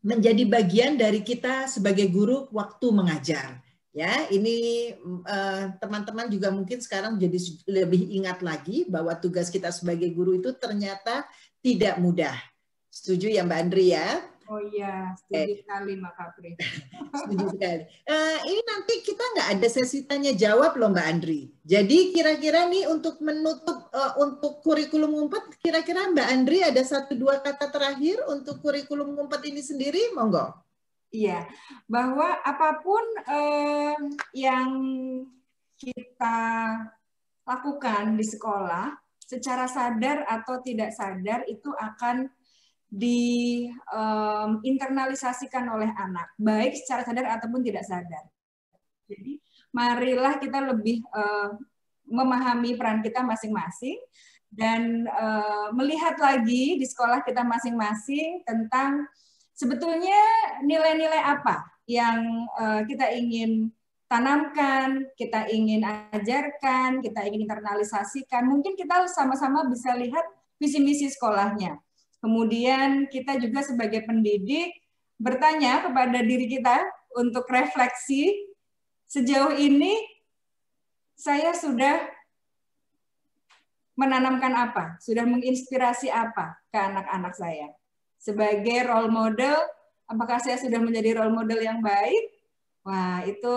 menjadi bagian dari kita sebagai guru waktu mengajar Ya, ini eh, teman-teman juga mungkin sekarang jadi lebih ingat lagi bahwa tugas kita sebagai guru itu ternyata tidak mudah. Setuju ya Mbak Andri ya? Oh iya, setuju sekali Mbak Kapri. Setuju sekali. Uh, ini nanti kita nggak ada sesi tanya jawab loh Mbak Andri. Jadi kira-kira nih untuk menutup uh, untuk kurikulum ngumpet, kira-kira Mbak Andri ada satu dua kata terakhir untuk kurikulum ngumpet ini sendiri, monggo. Iya, bahwa apa pun uh, yang kita lakukan di sekolah, secara sadar atau tidak sadar itu akan diinternalisasikan um, oleh anak, baik secara sadar ataupun tidak sadar. Jadi, marilah kita lebih uh, memahami peran kita masing-masing dan uh, melihat lagi di sekolah kita masing-masing tentang sebetulnya nilai-nilai apa yang uh, kita ingin tanamkan, kita ingin ajarkan, kita ingin internalisasikan. Mungkin kita sama-sama bisa lihat visi misi sekolahnya Kemudian kita juga sebagai pendidik bertanya kepada diri kita untuk refleksi sejauh ini saya sudah menanamkan apa, sudah menginspirasi apa ke anak-anak saya. Sebagai role model, apakah saya sudah menjadi role model yang baik? Wah, itu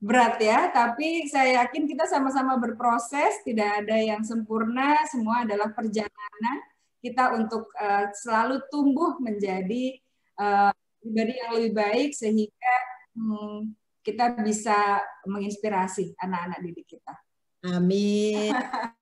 berat ya, tapi saya yakin kita sama-sama berproses, tidak ada yang sempurna, semua adalah perjalanan kita untuk uh, selalu tumbuh menjadi uh, pribadi yang lebih baik sehingga um, kita bisa menginspirasi anak-anak didik kita. Amin.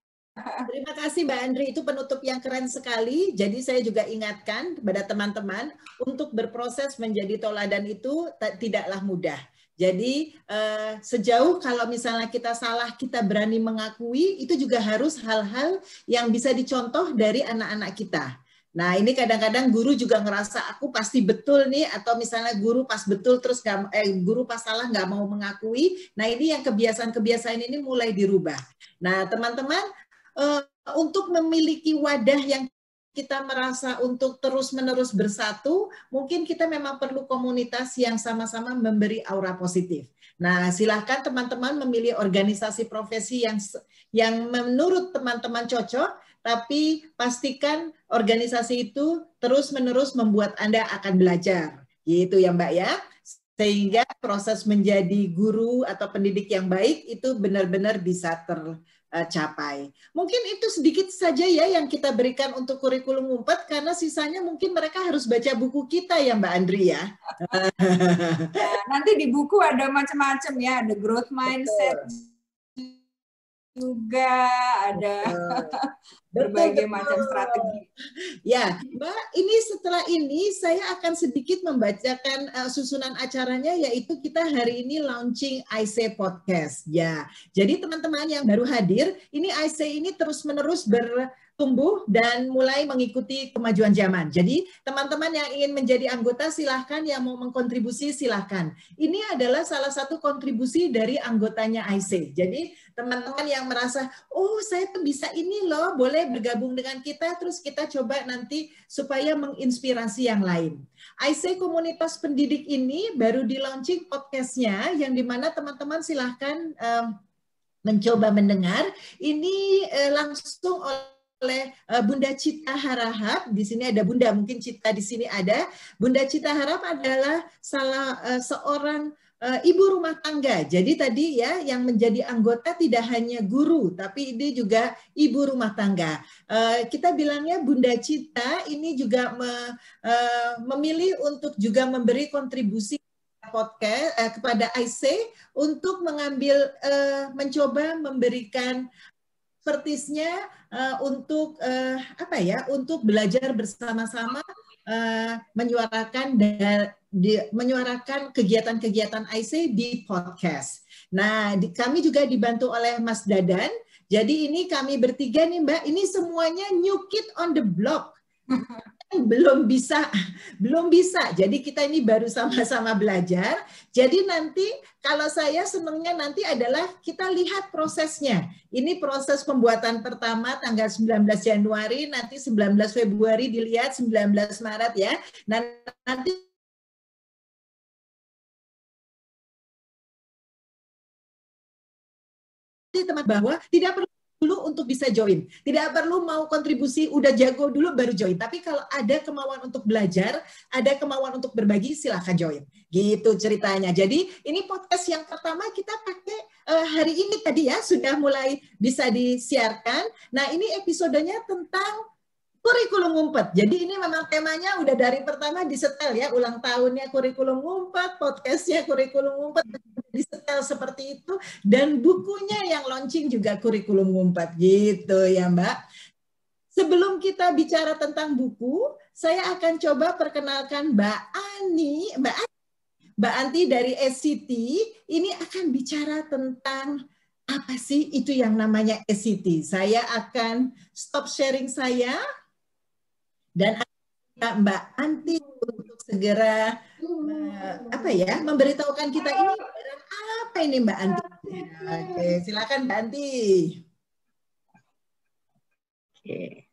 Terima kasih Mbak Andri, itu penutup yang keren sekali. Jadi saya juga ingatkan kepada teman-teman untuk berproses menjadi toladan itu tidaklah mudah. Jadi uh, sejauh kalau misalnya kita salah, kita berani mengakui, itu juga harus hal-hal yang bisa dicontoh dari anak-anak kita. Nah ini kadang-kadang guru juga ngerasa aku pasti betul nih, atau misalnya guru pas betul terus gak, eh, guru pas salah nggak mau mengakui. Nah ini yang kebiasaan-kebiasaan ini mulai dirubah. Nah teman-teman uh, untuk memiliki wadah yang kita merasa untuk terus-menerus bersatu, mungkin kita memang perlu komunitas yang sama-sama memberi aura positif. Nah, silahkan teman-teman memilih organisasi profesi yang yang menurut teman-teman cocok, tapi pastikan organisasi itu terus-menerus membuat Anda akan belajar. Gitu ya Mbak ya. Sehingga proses menjadi guru atau pendidik yang baik itu benar-benar bisa ter capai. Mungkin itu sedikit saja ya yang kita berikan untuk kurikulum ngumpet karena sisanya mungkin mereka harus baca buku kita ya Mbak Andri ya. ya nanti di buku ada macam-macam ya, ada growth mindset, Betul juga ada berbagai betul, macam strategi. Ya, Mbak, ini setelah ini saya akan sedikit membacakan uh, susunan acaranya yaitu kita hari ini launching IC podcast. Ya. Jadi teman-teman yang baru hadir, ini IC ini terus-menerus ber tumbuh dan mulai mengikuti kemajuan zaman. Jadi teman-teman yang ingin menjadi anggota silahkan, yang mau mengkontribusi silahkan. Ini adalah salah satu kontribusi dari anggotanya IC. Jadi teman-teman yang merasa, oh saya tuh bisa ini loh, boleh bergabung dengan kita, terus kita coba nanti supaya menginspirasi yang lain. IC komunitas pendidik ini baru di launching podcastnya, yang di mana teman-teman silahkan um, mencoba mendengar. Ini uh, langsung oleh oleh uh, Bunda Cita Harahap. Di sini ada Bunda, mungkin Cita di sini ada. Bunda Cita Harap adalah salah uh, seorang uh, ibu rumah tangga. Jadi tadi ya yang menjadi anggota tidak hanya guru, tapi ini juga ibu rumah tangga. Kita bilangnya Bunda Cita ini juga me, memilih untuk juga memberi kontribusi podcast uh, kepada IC untuk mengambil uh, mencoba memberikan expertise-nya uh, untuk uh, apa ya untuk belajar bersama-sama uh, menyuarakan dan di, menyuarakan kegiatan-kegiatan IC di podcast. Nah, di, kami juga dibantu oleh Mas Dadan. Jadi ini kami bertiga nih Mbak, ini semuanya new kid on the block. belum bisa belum bisa. Jadi kita ini baru sama-sama belajar. Jadi nanti kalau saya senangnya nanti adalah kita lihat prosesnya. Ini proses pembuatan pertama tanggal 19 Januari nanti 19 Februari dilihat 19 Maret ya. Nah nanti teman bahwa tidak perlu dulu untuk bisa join. Tidak perlu mau kontribusi udah jago dulu baru join. Tapi kalau ada kemauan untuk belajar, ada kemauan untuk berbagi, silahkan join. Gitu ceritanya. Jadi ini podcast yang pertama kita pakai uh, hari ini tadi ya sudah mulai bisa disiarkan. Nah ini episodenya tentang kurikulum ngumpet. Jadi ini memang temanya udah dari pertama disetel ya, ulang tahunnya kurikulum ngumpet, podcastnya kurikulum ngumpet, disetel seperti itu, dan bukunya yang launching juga kurikulum ngumpet gitu ya Mbak. Sebelum kita bicara tentang buku, saya akan coba perkenalkan Mbak Ani, Mbak Ani, Mbak Anti dari SCT, ini akan bicara tentang apa sih itu yang namanya SCT. Saya akan stop sharing saya dan Mbak Anti untuk segera uh, apa ya memberitahukan kita ini apa ini Mbak Anti. Oke, silakan Mbak Anti. Oke.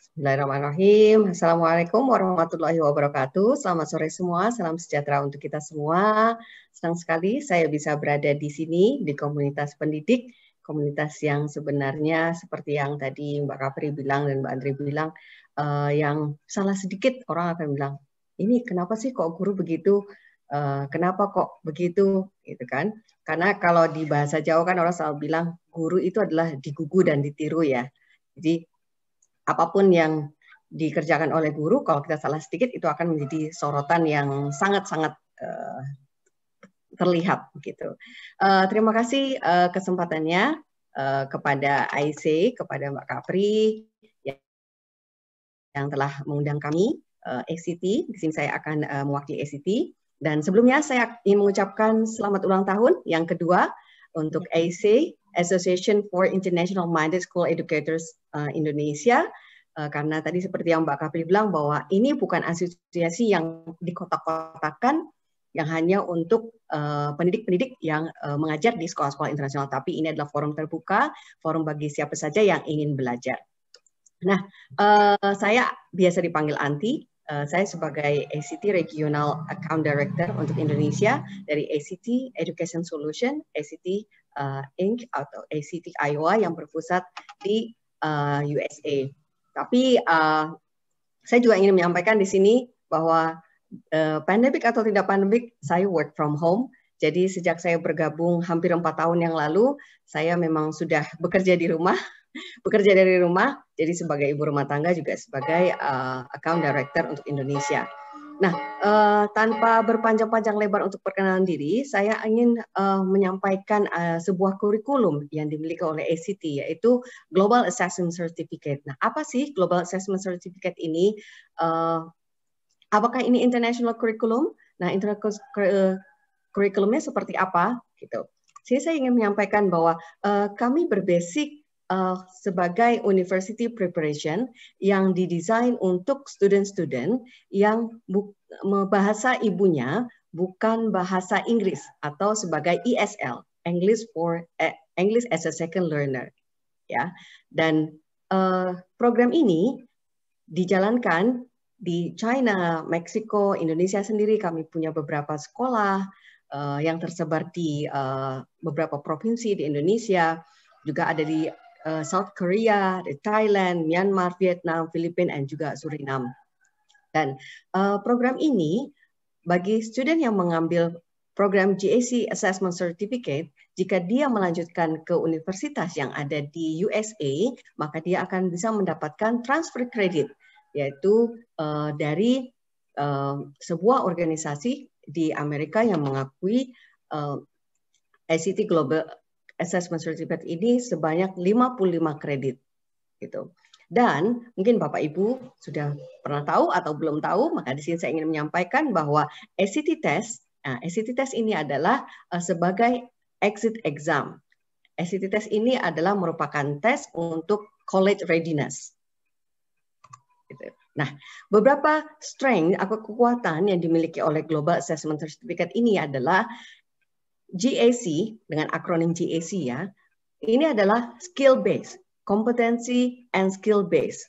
Bismillahirrahmanirrahim. Assalamualaikum warahmatullahi wabarakatuh. Selamat sore semua. Salam sejahtera untuk kita semua. Senang sekali saya bisa berada di sini di komunitas pendidik, komunitas yang sebenarnya seperti yang tadi Mbak Kapri bilang dan Mbak Andri bilang uh, yang salah sedikit orang akan bilang ini kenapa sih kok guru begitu? Uh, kenapa kok begitu? Gitu kan. Karena kalau di bahasa Jawa kan orang selalu bilang guru itu adalah digugu dan ditiru ya. Jadi apa pun yang dikerjakan oleh guru kalau kita salah sedikit itu akan menjadi sorotan yang sangat-sangat uh, terlihat gitu. Uh, terima kasih uh, kesempatannya uh, kepada IC, kepada Mbak Kapri, yang telah mengundang kami uh, eh, ACT. Di sini saya akan uh, mewakili ACT. Dan sebelumnya saya ingin mengucapkan selamat ulang tahun yang kedua untuk AC Association for International Minded School Educators uh, Indonesia. Uh, karena tadi seperti yang Mbak Kapri bilang bahwa ini bukan asosiasi yang dikotak-kotakan yang hanya untuk pendidik-pendidik uh, yang uh, mengajar di sekolah-sekolah internasional, tapi ini adalah forum terbuka, forum bagi siapa saja yang ingin belajar. Nah, uh, saya biasa dipanggil Anti. Uh, saya sebagai ACT Regional Account Director untuk Indonesia dari ACT Education Solution, ACT uh, eh, Inc. atau ACT Iowa yang berpusat di uh, USA. Tapi uh, saya juga ingin menyampaikan di sini bahwa uh, pandemik atau tidak pandemik, saya work from home. Jadi sejak saya bergabung hampir empat tahun yang lalu, saya memang sudah bekerja di rumah bekerja dari rumah, jadi sebagai ibu rumah tangga juga sebagai uh, account director untuk Indonesia. Nah, uh, tanpa berpanjang-panjang lebar untuk perkenalan diri, saya ingin uh, menyampaikan uh, sebuah kurikulum yang dimiliki oleh ACT, yaitu Global Assessment Certificate. Nah, apa sih Global Assessment Certificate ini? Uh, apakah ini international curriculum? Nah, international curriculumnya seperti apa? Gitu. Jadi saya ingin menyampaikan bahwa uh, kami berbasic uh, sebagai university preparation yang didesain untuk student-student yang bahasa ibunya bukan bahasa Inggris atau sebagai ESL English for eh, English as a second learner ya. Dan uh, program ini dijalankan di China, Meksiko, Indonesia sendiri. Kami punya beberapa sekolah uh, yang tersebar di uh, beberapa provinsi di Indonesia. Juga ada di uh, South Korea, Thailand, Myanmar, Vietnam, Filipina, dan juga Suriname. Dan uh, program ini bagi student yang mengambil program GAC Assessment Certificate, jika dia melanjutkan ke universitas yang ada di USA, maka dia akan bisa mendapatkan transfer credit, yaitu uh, dari uh, sebuah organisasi di Amerika yang mengakui uh, ICT Global assessment certificate ini sebanyak 55 kredit gitu. Dan mungkin Bapak Ibu sudah pernah tahu atau belum tahu, maka di sini saya ingin menyampaikan bahwa ACT test, nah, ACT test ini adalah uh, sebagai exit exam. ACT test ini adalah merupakan tes untuk college readiness. Gitu. Nah, beberapa strength atau kekuatan yang dimiliki oleh Global Assessment Certificate ini adalah GAC dengan akronim GAC ya, ini adalah skill base, kompetensi and skill base.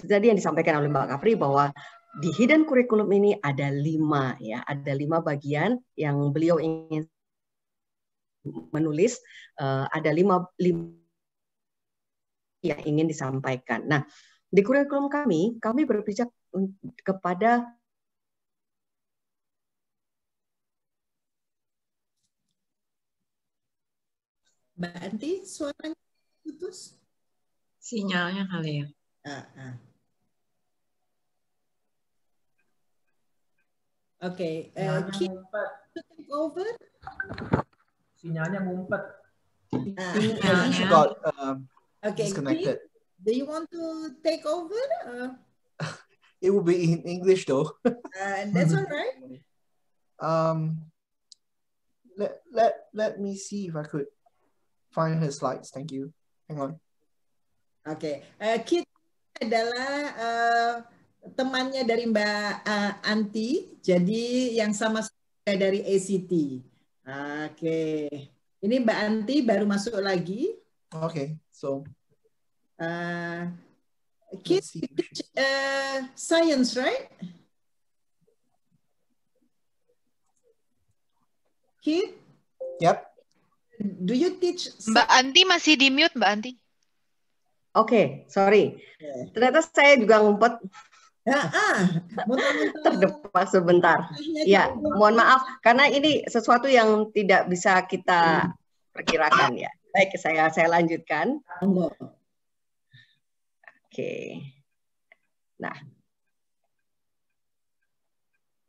Jadi yang disampaikan oleh Mbak Kapri bahwa di hidden curriculum ini ada lima ya, ada lima bagian yang beliau ingin menulis. Uh, ada lima, lima yang ingin disampaikan. Nah, di kurikulum kami, kami berpijak kepada Mbak Anti, suaranya putus? Sinyalnya kali ya. Ah, ah. Oke, okay. uh, take over. Sinyalnya ngumpet. Ah. Sinyalnya got um, okay, disconnected. Keith, do you want to take over? Uh, it will be in English though. uh, that's all right. Um, let let let me see if I could find her slides. Thank you. Hang on. Oke, okay. uh, Kit adalah uh, temannya dari Mbak uh, Anti, jadi yang sama dari ACT. Oke, okay. ini Mbak Anti baru masuk lagi. Oke, okay. so uh, Kit uh, science, right? Kit? Yep. Do you teach? Mbak Anti masih di mute, Mbak Anti. Oke, okay, sorry. Ternyata saya juga ngumpet. Ya, ah, terdepak sebentar. Ya, mohon maaf karena ini sesuatu yang tidak bisa kita perkirakan ya. Baik, saya saya lanjutkan. Oke. Okay. Nah,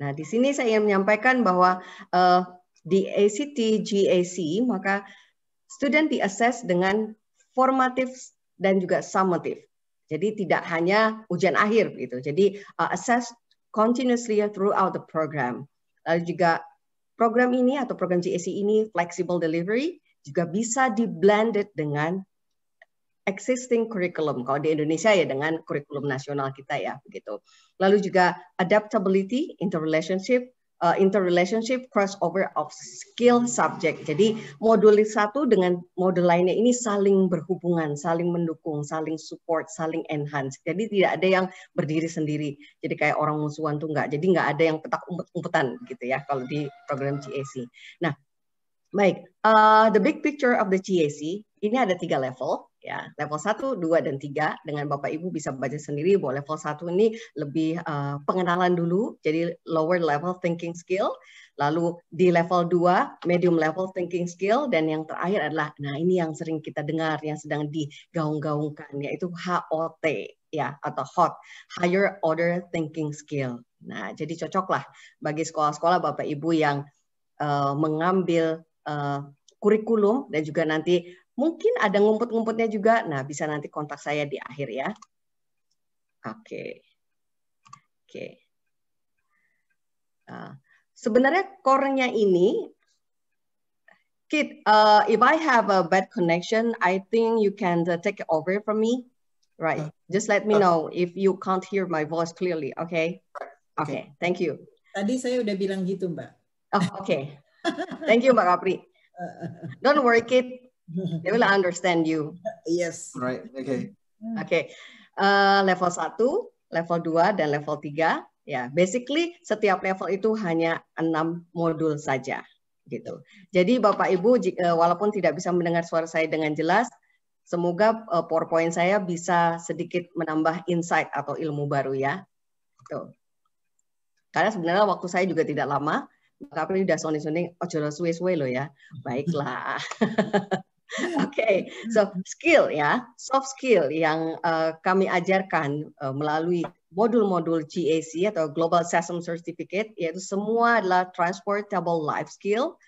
nah di sini saya ingin menyampaikan bahwa uh, di ACT GAC maka student diassess dengan formative dan juga summative. Jadi tidak hanya ujian akhir gitu. Jadi uh, assess continuously throughout the program. Lalu juga program ini atau program GAC ini flexible delivery juga bisa di blended dengan existing curriculum. Kalau di Indonesia ya dengan kurikulum nasional kita ya begitu. Lalu juga adaptability, interrelationship, uh, interrelationship crossover of skill subject. Jadi modul satu dengan modul lainnya ini saling berhubungan, saling mendukung, saling support, saling enhance. Jadi tidak ada yang berdiri sendiri. Jadi kayak orang musuhan tuh enggak. Jadi enggak ada yang petak umpet-umpetan gitu ya kalau di program GAC. Nah, baik. Uh, the big picture of the GAC ini ada tiga level ya level 1, 2 dan 3 dengan Bapak Ibu bisa baca sendiri bahwa level 1 ini lebih uh, pengenalan dulu jadi lower level thinking skill lalu di level 2 medium level thinking skill dan yang terakhir adalah nah ini yang sering kita dengar yang sedang digaung-gaungkan yaitu HOT ya atau hot higher order thinking skill. Nah, jadi cocoklah bagi sekolah-sekolah Bapak Ibu yang uh, mengambil uh, kurikulum dan juga nanti Mungkin ada ngumpet-ngumpetnya juga. Nah, bisa nanti kontak saya di akhir ya. Oke. Okay. Oke. Okay. Uh, sebenarnya core-nya ini Kit, uh, if I have a bad connection, I think you can uh, take it over from me. Right. Just let me know if you can't hear my voice clearly. Okay. Okay. Thank you. Tadi saya udah bilang gitu, Mbak. Oh, oke. Okay. Thank you, Mbak Kapri. Don't worry, Kit. They will understand you. Yes. Right. Okay. Oke. Okay. Uh, level 1, level 2 dan level 3 ya. Basically setiap level itu hanya enam modul saja gitu. Jadi Bapak Ibu uh, walaupun tidak bisa mendengar suara saya dengan jelas, semoga uh, PowerPoint saya bisa sedikit menambah insight atau ilmu baru ya. Tuh. Karena sebenarnya waktu saya juga tidak lama, tapi udah soni-soni ojo suwe-suwe loh ya. Baiklah. Oke, okay. so skill ya, soft skill yang uh, kami ajarkan uh, melalui modul-modul GAC atau Global System Certificate yaitu semua adalah transportable life skill.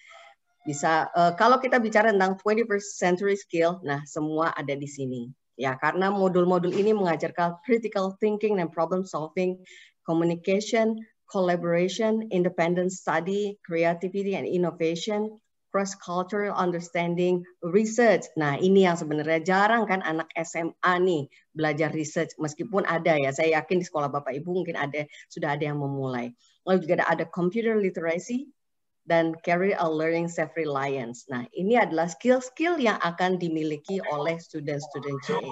Bisa uh, kalau kita bicara tentang 21st century skill, nah semua ada di sini. Ya, karena modul-modul ini mengajarkan critical thinking and problem solving, communication, collaboration, independent study, creativity and innovation, cross cultural understanding research. Nah, ini yang sebenarnya jarang kan anak SMA nih belajar research meskipun ada ya. Saya yakin di sekolah Bapak Ibu mungkin ada sudah ada yang memulai. Lalu juga ada, ada computer literacy dan career learning self reliance. Nah, ini adalah skill-skill yang akan dimiliki oleh student-student JAT.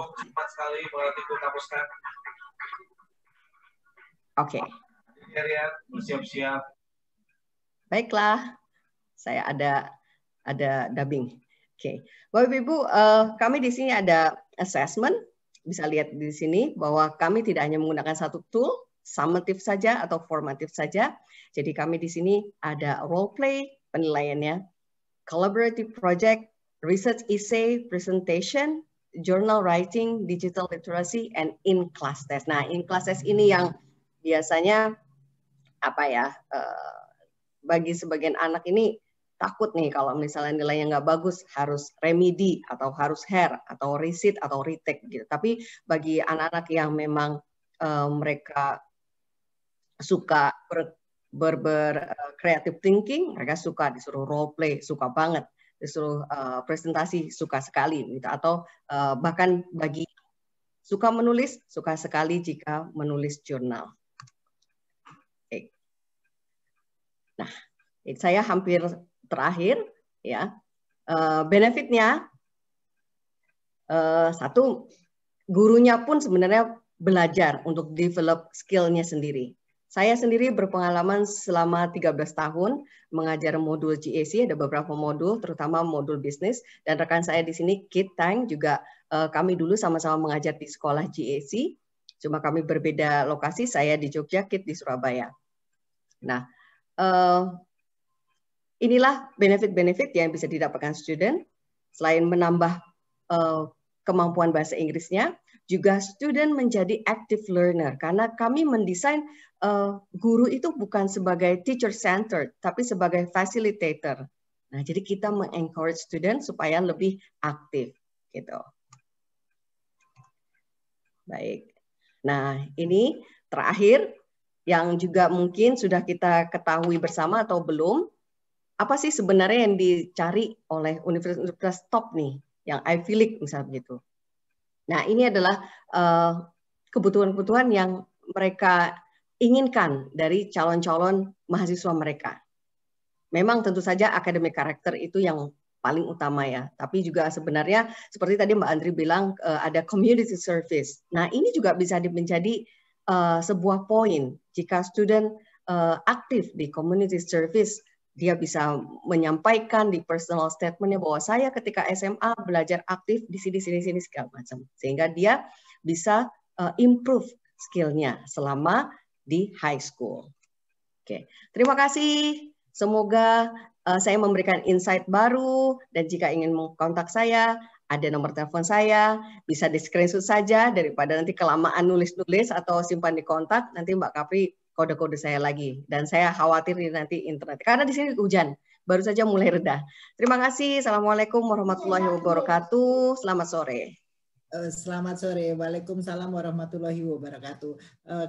Hapuskan. Oke. Okay. Siap-siap. Baiklah, saya ada ada dubbing. Oke, okay. Bapak Ibu, uh, kami di sini ada assessment. bisa lihat di sini bahwa kami tidak hanya menggunakan satu tool, summative saja atau formative saja. Jadi kami di sini ada role play penilaiannya, collaborative project, research essay, presentation, journal writing, digital literacy, and in-class test. Nah, in-class test ini yang biasanya apa ya, uh, bagi sebagian anak ini takut nih kalau misalnya nilainya nggak bagus harus remedi atau harus hair atau resit atau retake gitu. Tapi bagi anak-anak yang memang uh, mereka suka ber, ber, ber uh, creative thinking, mereka suka disuruh role play, suka banget disuruh uh, presentasi suka sekali gitu atau uh, bahkan bagi suka menulis suka sekali jika menulis jurnal. Oke. Nah, saya hampir terakhir ya uh, benefitnya uh, satu gurunya pun sebenarnya belajar untuk develop skillnya sendiri. Saya sendiri berpengalaman selama 13 tahun mengajar modul GAC, ada beberapa modul, terutama modul bisnis. Dan rekan saya di sini, Kit Tang, juga uh, kami dulu sama-sama mengajar di sekolah GAC. Cuma kami berbeda lokasi, saya di Jogja, Kit di Surabaya. Nah, uh, inilah benefit-benefit yang bisa didapatkan student selain menambah uh, kemampuan bahasa Inggrisnya, juga student menjadi active learner karena kami mendesain uh, guru itu bukan sebagai teacher centered tapi sebagai facilitator. Nah, jadi kita mengencourage student supaya lebih aktif gitu. Baik. Nah, ini terakhir yang juga mungkin sudah kita ketahui bersama atau belum apa sih sebenarnya yang dicari oleh universitas top nih, yang Ivy League misalnya begitu. Nah, ini adalah eh, kebutuhan-kebutuhan yang mereka inginkan dari calon-calon mahasiswa mereka. Memang tentu saja akademik karakter itu yang paling utama ya. Tapi juga sebenarnya seperti tadi Mbak Andri bilang uh, ada community service. Nah ini juga bisa menjadi uh, sebuah poin jika student uh, aktif di community service dia bisa menyampaikan di personal statementnya bahwa saya ketika SMA belajar aktif di sini sini sini segala macam sehingga dia bisa uh, improve skillnya selama di high school. Oke, terima kasih. Semoga uh, saya memberikan insight baru dan jika ingin mengkontak saya ada nomor telepon saya, bisa di screenshot saja daripada nanti kelamaan nulis-nulis atau simpan di kontak, nanti Mbak Kapri kode-kode saya lagi dan saya khawatir nanti internet karena di sini hujan baru saja mulai reda. Terima kasih. Assalamualaikum warahmatullahi wabarakatuh. Selamat sore. Eh, selamat sore. Waalaikumsalam warahmatullahi wabarakatuh.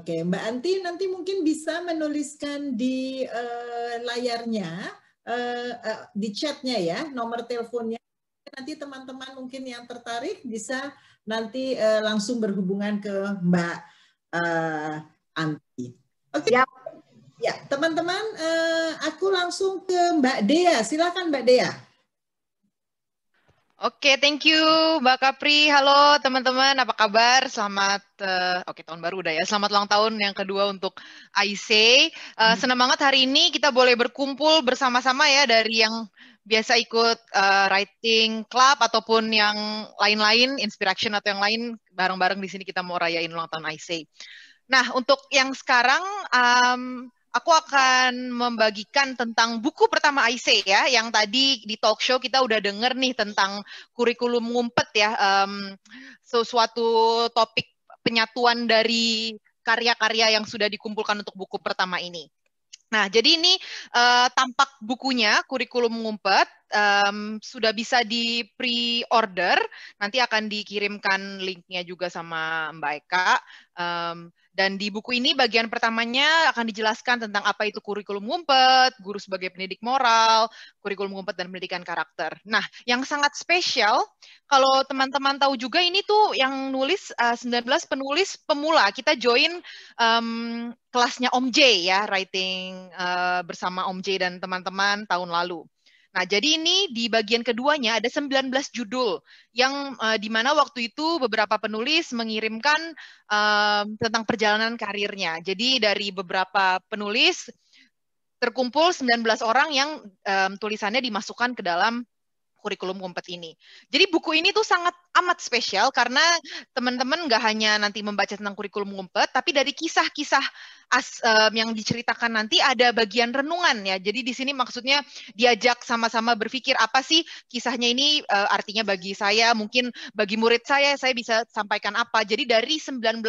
Oke, Mbak Anti nanti mungkin bisa menuliskan di uh, layarnya, uh, uh, di chatnya ya, nomor teleponnya. Nanti teman-teman mungkin yang tertarik bisa nanti uh, langsung berhubungan ke Mbak uh, Anti. Oke. Okay. Ya, teman-teman, uh, aku langsung ke Mbak Dea. Silakan Mbak Dea. Oke, okay, thank you Mbak Kapri. Halo teman-teman, apa kabar? Selamat, uh, oke okay, tahun baru udah ya. Selamat ulang tahun yang kedua untuk IC. Uh, hmm. Senang banget hari ini kita boleh berkumpul bersama-sama ya dari yang biasa ikut uh, writing club ataupun yang lain-lain, inspiration atau yang lain, bareng-bareng di sini kita mau rayain ulang tahun IC. Nah, untuk yang sekarang um, aku akan membagikan tentang buku pertama IC ya, yang tadi di talk show kita udah denger nih tentang kurikulum ngumpet ya, um, sesuatu topik penyatuan dari karya-karya yang sudah dikumpulkan untuk buku pertama ini. Nah, jadi ini uh, tampak bukunya, kurikulum ngumpet, um, sudah bisa di pre-order. Nanti akan dikirimkan linknya juga sama Mbak Eka. Um, dan di buku ini bagian pertamanya akan dijelaskan tentang apa itu kurikulum ngumpet, guru sebagai pendidik moral, kurikulum ngumpet dan pendidikan karakter. Nah, yang sangat spesial kalau teman-teman tahu juga ini tuh yang nulis uh, 19 penulis pemula. Kita join um, kelasnya Om J ya, writing uh, bersama Om J dan teman-teman tahun lalu. Nah, jadi ini di bagian keduanya ada 19 judul yang uh, di mana waktu itu beberapa penulis mengirimkan uh, tentang perjalanan karirnya. Jadi dari beberapa penulis terkumpul 19 orang yang um, tulisannya dimasukkan ke dalam kurikulum ngumpet ini. Jadi buku ini tuh sangat amat spesial karena teman-teman nggak hanya nanti membaca tentang kurikulum ngumpet, tapi dari kisah-kisah as, um, yang diceritakan nanti ada bagian renungan ya. Jadi di sini maksudnya diajak sama-sama berpikir apa sih kisahnya ini uh, artinya bagi saya, mungkin bagi murid saya saya bisa sampaikan apa. Jadi dari 19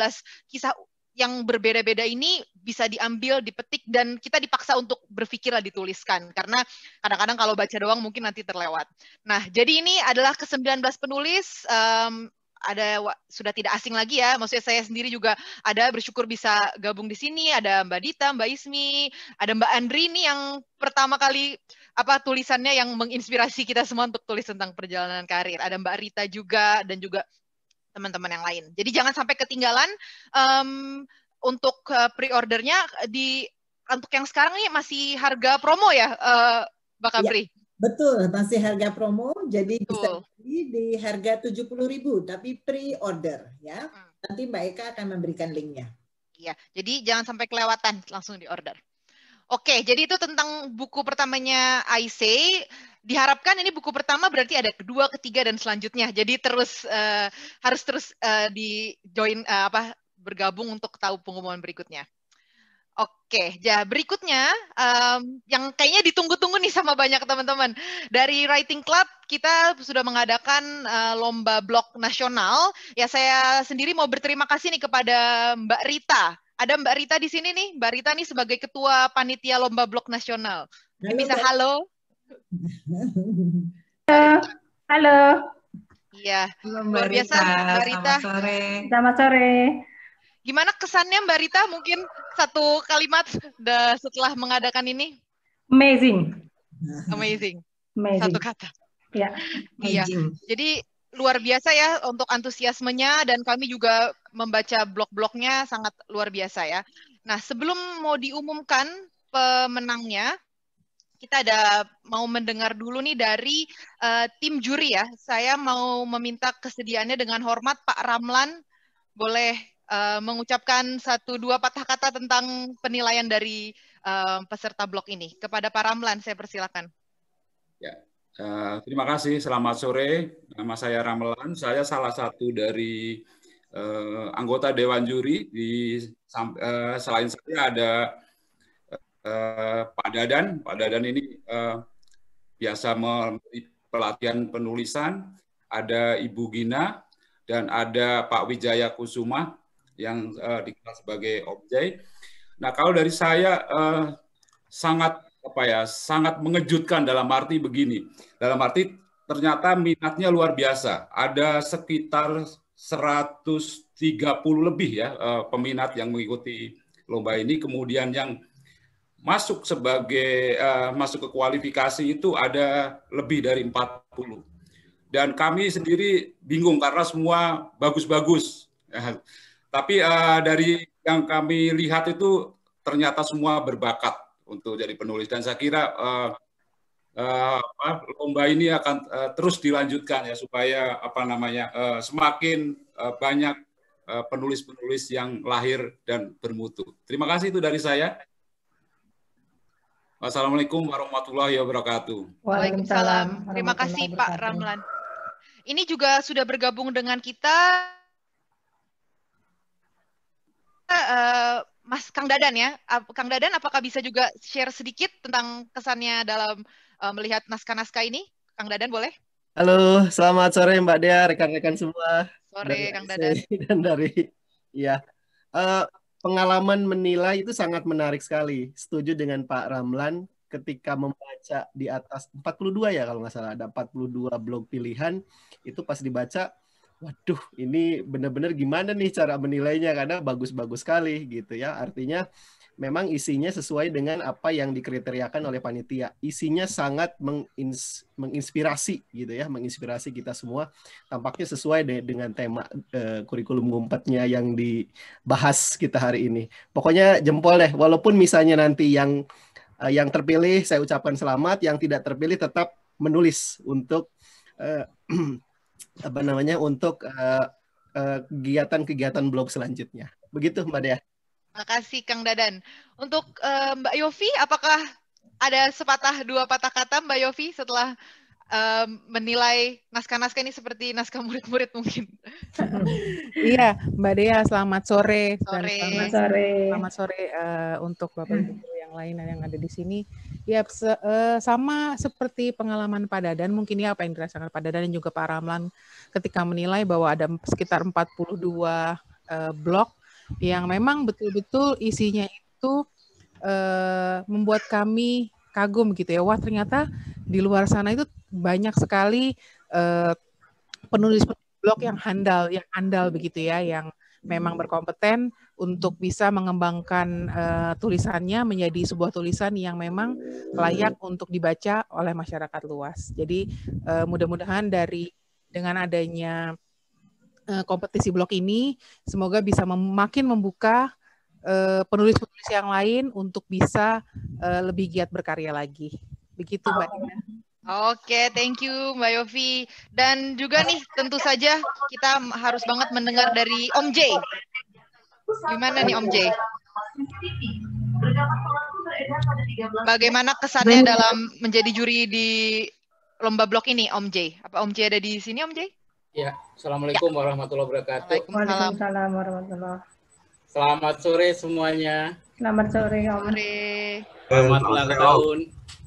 kisah yang berbeda-beda ini bisa diambil, dipetik, dan kita dipaksa untuk berpikirlah dituliskan. Karena kadang-kadang kalau baca doang mungkin nanti terlewat. Nah, jadi ini adalah ke-19 penulis, um, ada sudah tidak asing lagi ya. Maksudnya saya sendiri juga ada bersyukur bisa gabung di sini. Ada Mbak Dita, Mbak Ismi, ada Mbak Andri ini yang pertama kali apa tulisannya yang menginspirasi kita semua untuk tulis tentang perjalanan karir. Ada Mbak Rita juga dan juga teman-teman yang lain. Jadi jangan sampai ketinggalan um, untuk uh, pre-ordernya di untuk yang sekarang ini masih harga promo ya, uh, Mbak Kapri? Ya, betul, masih harga promo. Jadi betul. bisa beli di harga 70.000 tapi pre-order ya. Hmm. Nanti Mbak Eka akan memberikan linknya. Iya, jadi jangan sampai kelewatan, langsung di order. Oke, jadi itu tentang buku pertamanya I Say diharapkan ini buku pertama berarti ada kedua, ketiga dan selanjutnya. Jadi terus uh, harus terus uh, di join uh, apa bergabung untuk tahu pengumuman berikutnya. Oke, ya berikutnya um, yang kayaknya ditunggu-tunggu nih sama banyak teman-teman dari Writing Club kita sudah mengadakan uh, lomba blog nasional. Ya saya sendiri mau berterima kasih nih kepada Mbak Rita. Ada Mbak Rita di sini nih. Mbak Rita nih sebagai ketua panitia lomba blog nasional. Halo, bisa halo. Halo. Halo. Iya. Luar biasa Mbak Rita. Selamat sore. Selamat sore. Gimana kesannya Mbak Rita? Mungkin satu kalimat setelah mengadakan ini? Amazing. Amazing. Amazing. Satu kata. Ya. Iya. Jadi luar biasa ya untuk antusiasmenya dan kami juga membaca blog-blognya sangat luar biasa ya. Nah sebelum mau diumumkan pemenangnya, kita ada mau mendengar dulu nih dari uh, tim juri ya. Saya mau meminta kesediaannya dengan hormat Pak Ramlan boleh uh, mengucapkan satu dua patah kata tentang penilaian dari uh, peserta blog ini. Kepada Pak Ramlan saya persilakan. Ya, uh, terima kasih. Selamat sore. Nama saya Ramlan. Saya salah satu dari uh, anggota Dewan Juri. Di uh, selain saya ada uh, Pak Dadan. Pak Dadan ini uh, biasa memberi pelatihan penulisan. Ada Ibu Gina dan ada Pak Wijaya Kusuma yang uh, dikenal sebagai objek. Nah, kalau dari saya uh, sangat apa ya, sangat mengejutkan dalam arti begini. Dalam arti ternyata minatnya luar biasa. Ada sekitar 130 lebih ya uh, peminat yang mengikuti lomba ini. Kemudian yang masuk sebagai uh, masuk ke kualifikasi itu ada lebih dari 40. Dan kami sendiri bingung karena semua bagus-bagus. Tapi uh, dari yang kami lihat itu ternyata semua berbakat untuk jadi penulis dan saya kira uh, uh, lomba ini akan uh, terus dilanjutkan ya supaya apa namanya uh, semakin uh, banyak penulis-penulis uh, yang lahir dan bermutu. Terima kasih itu dari saya. Wassalamualaikum warahmatullahi wabarakatuh. Waalaikumsalam. Terima kasih Pak Ramlan. Ini juga sudah bergabung dengan kita uh, Mas Kang Dadan ya. Kang Dadan apakah bisa juga share sedikit tentang kesannya dalam uh, melihat naskah-naskah ini? Kang Dadan boleh? Halo, selamat sore Mbak Dea, rekan-rekan semua. Sore dari Kang Dadan. Dan dari ya. Uh, pengalaman menilai itu sangat menarik sekali. Setuju dengan Pak Ramlan ketika membaca di atas 42 ya kalau nggak salah ada 42 blog pilihan itu pas dibaca waduh ini benar-benar gimana nih cara menilainya karena bagus-bagus sekali gitu ya artinya memang isinya sesuai dengan apa yang dikriteriakan oleh panitia. Isinya sangat mengins menginspirasi gitu ya, menginspirasi kita semua. Tampaknya sesuai de dengan tema uh, kurikulum ngumpetnya yang dibahas kita hari ini. Pokoknya jempol deh, walaupun misalnya nanti yang uh, yang terpilih saya ucapkan selamat, yang tidak terpilih tetap menulis untuk uh, apa namanya untuk kegiatan-kegiatan uh, uh, blog selanjutnya. Begitu Mbak Dea. Makasih Kang Dadan. Untuk uh, Mbak Yofi, apakah ada sepatah dua patah kata Mbak Yofi setelah um, menilai naskah-naskah ini seperti naskah murid-murid mungkin. iya, Mbak Dea, selamat sore. Sore. selamat sore. Selamat sore uh, untuk Bapak Ibu yang lain yang ada di sini. Ya, se uh, sama seperti pengalaman Pak Dadan, mungkin ya apa yang dirasakan Pak Dadan dan juga Pak Ramlan ketika menilai bahwa ada sekitar 42 uh, blok yang memang betul-betul isinya itu uh, membuat kami kagum gitu ya. Wah, ternyata di luar sana itu banyak sekali uh, penulis blog yang handal, yang andal begitu ya, yang memang berkompeten untuk bisa mengembangkan uh, tulisannya menjadi sebuah tulisan yang memang layak untuk dibaca oleh masyarakat luas. Jadi uh, mudah-mudahan dari dengan adanya uh, kompetisi blog ini, semoga bisa mem makin membuka penulis-penulis uh, yang lain untuk bisa uh, lebih giat berkarya lagi. Begitu, Mbak Dina. Oke, thank you Mbak Yofi. Dan juga nih tentu saja kita harus banget mendengar dari Om J. Gimana nih Om J? Bagaimana kesannya dalam menjadi juri di lomba blog ini Om J? Apa Om J ada di sini Om J? Ya, Assalamualaikum ya. warahmatullahi wabarakatuh. Waalaikumsalam warahmatullahi Selamat sore semuanya. Selamat sore Om. Selamat ulang tahun.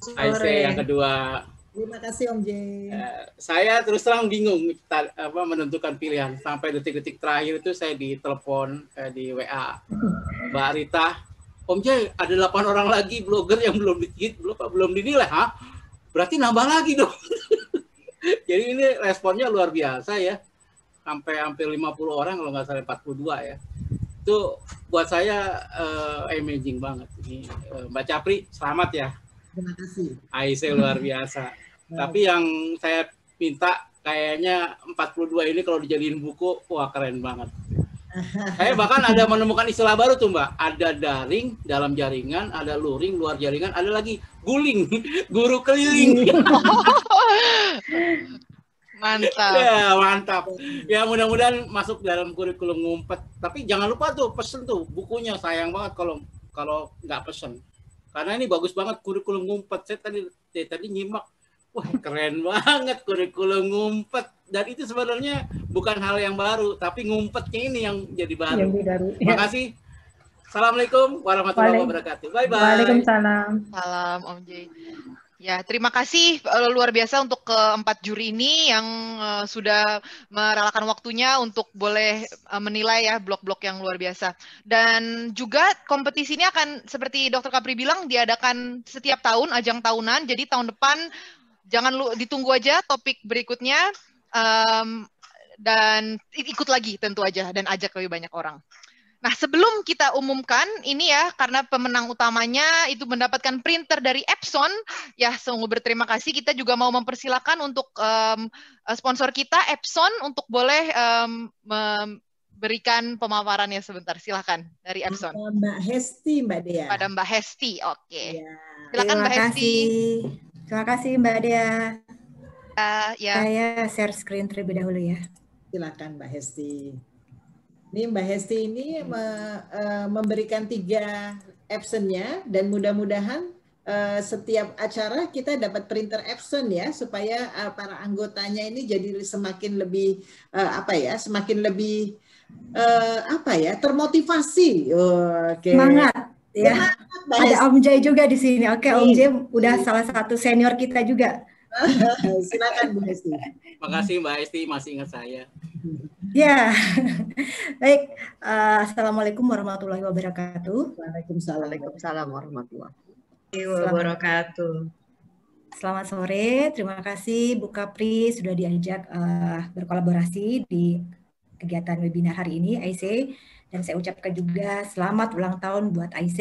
Sore. yang kedua. Terima kasih Om J. Uh, saya terus terang bingung apa menentukan pilihan sampai detik-detik terakhir itu saya ditelepon uh, di WA Mbak Rita, Om J ada 8 orang lagi blogger yang belum di, belum belum dinilai, ha? Berarti nambah lagi dong. Jadi ini responnya luar biasa ya. Sampai hampir 50 orang kalau nggak salah 42 ya. Itu buat saya uh, amazing banget. Ini uh, Mbak Capri, selamat ya. Terima kasih. AIC luar biasa. Tapi yang saya minta kayaknya 42 ini kalau dijadiin buku, wah keren banget. saya bahkan ada menemukan istilah baru tuh mbak. Ada daring dalam jaringan, ada luring luar jaringan, ada lagi guling, guru keliling. mantap. Ya mantap. Ya mudah-mudahan masuk dalam kurikulum ngumpet. Tapi jangan lupa tuh pesen tuh bukunya. Sayang banget kalau kalau nggak pesen. Karena ini bagus banget kurikulum ngumpet. Saya tadi tadi nyimak Wah keren banget kurikulum ngumpet dan itu sebenarnya bukan hal yang baru tapi ngumpetnya ini yang jadi baru. Yang baru. Terima kasih. Assalamualaikum warahmatullahi wabarakatuh. Bye bye. Waalaikumsalam. Salam Om J. Ya, terima kasih uh, luar biasa untuk keempat juri ini yang uh, sudah merelakan waktunya untuk boleh uh, menilai ya blog-blog yang luar biasa. Dan juga kompetisi ini akan seperti Dr. Kapri bilang diadakan setiap tahun, ajang tahunan. Jadi tahun depan jangan lu ditunggu aja topik berikutnya um, dan ikut lagi tentu aja dan ajak lebih banyak orang. Nah, sebelum kita umumkan ini ya, karena pemenang utamanya itu mendapatkan printer dari Epson, ya sungguh berterima kasih. Kita juga mau mempersilahkan untuk um, sponsor kita Epson untuk boleh um, memberikan pemaparannya sebentar. Silakan dari Epson. Mbak Hesti, Mbak Dea. Pada Mbak Hesti, oke. Okay. Ya. Silakan Mbak kasih. Hesti. Terima kasih Mbak Dea. Uh, ya. Saya share screen terlebih dahulu ya. Silakan Mbak Hesti. Ini Mbak Hesti ini me, uh, memberikan tiga Epson-nya dan mudah-mudahan uh, setiap acara kita dapat printer Epson ya supaya uh, para anggotanya ini jadi semakin lebih uh, apa ya semakin lebih uh, apa ya termotivasi. Oh, okay. Semangat ya. Semangat, Ada Om Jai juga di sini. Oke, okay, Om Jai udah salah satu senior kita juga. Silakan Bu Hesti. Makasih Mbak Hesti masih ingat saya. Ya, baik. Uh, Assalamualaikum warahmatullahi wabarakatuh. Waalaikumsalam. Waalaikumsalam warahmatullahi wabarakatuh. Selamat sore, terima kasih Bu Kapri sudah diajak uh, berkolaborasi di kegiatan webinar hari ini IC dan saya ucapkan juga selamat ulang tahun buat IC.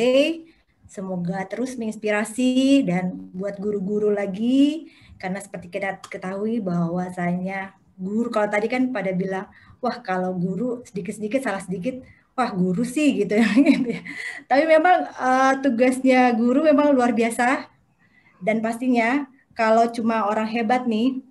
Semoga terus menginspirasi dan buat guru-guru lagi karena seperti kita ketahui bahwasanya guru. Kalau tadi kan pada bilang wah kalau guru sedikit-sedikit salah sedikit wah guru sih gitu ya. Tapi memang uh, tugasnya guru memang luar biasa. Dan pastinya kalau cuma orang hebat nih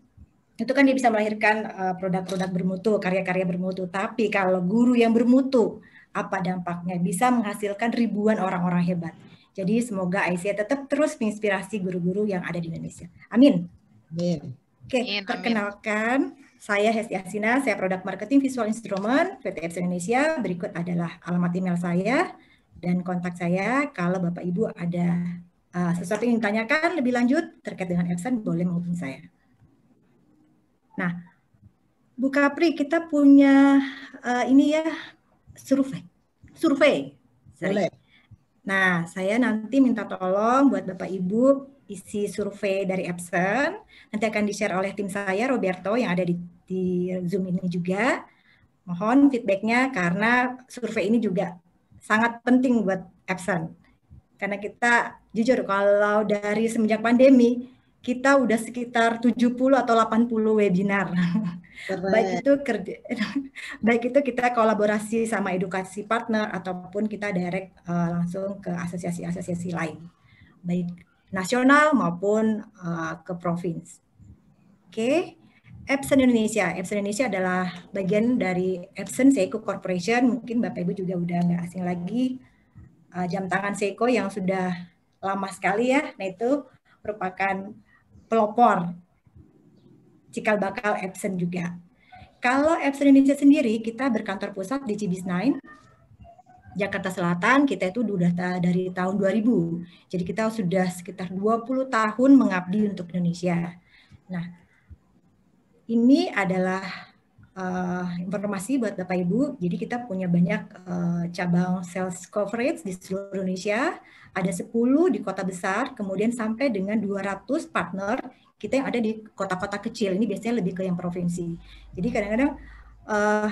itu kan dia bisa melahirkan produk produk-produk bermutu karya-karya bermutu. Tapi kalau guru yang bermutu apa dampaknya? Bisa menghasilkan ribuan orang-orang hebat. Jadi semoga ICA tetap terus menginspirasi guru-guru yang ada di Indonesia. Amin. Amin. Oke, perkenalkan saya Hesti Asina, saya Product Marketing Visual Instrument PT Epson Indonesia. Berikut adalah alamat email saya dan kontak saya. Kalau Bapak Ibu ada uh, sesuatu yang ditanyakan lebih lanjut terkait dengan Epson, boleh menghubungi saya. Nah, Bu Kapri, kita punya uh, ini ya survei. Survei. Boleh. Nah, saya nanti minta tolong buat Bapak Ibu isi survei dari Epson. Nanti akan di-share oleh tim saya, Roberto, yang ada di, di Zoom ini juga. Mohon feedbacknya karena survei ini juga sangat penting buat Epson. Karena kita jujur kalau dari semenjak pandemi, kita udah sekitar 70 atau 80 webinar. Keren. baik itu kerja baik itu kita kolaborasi sama edukasi partner ataupun kita direct uh, langsung ke asosiasi-asosiasi lain. Baik nasional maupun uh, ke provinsi. Oke, okay. Epson Indonesia. Epson Indonesia adalah bagian dari Epson Seiko Corporation. Mungkin Bapak Ibu juga udah nggak asing lagi. Uh, jam tangan Seiko yang sudah lama sekali ya. Nah itu merupakan pelopor cikal bakal Epson juga. Kalau Epson Indonesia sendiri, kita berkantor pusat di Cibis 9 Jakarta Selatan kita itu sudah dari tahun 2000. Jadi kita sudah sekitar 20 tahun mengabdi untuk Indonesia. Nah, ini adalah uh, informasi buat Bapak Ibu. Jadi kita punya banyak uh, cabang sales coverage di seluruh Indonesia. Ada 10 di kota besar, kemudian sampai dengan 200 partner kita yang ada di kota-kota kecil. Ini biasanya lebih ke yang provinsi. Jadi kadang-kadang uh,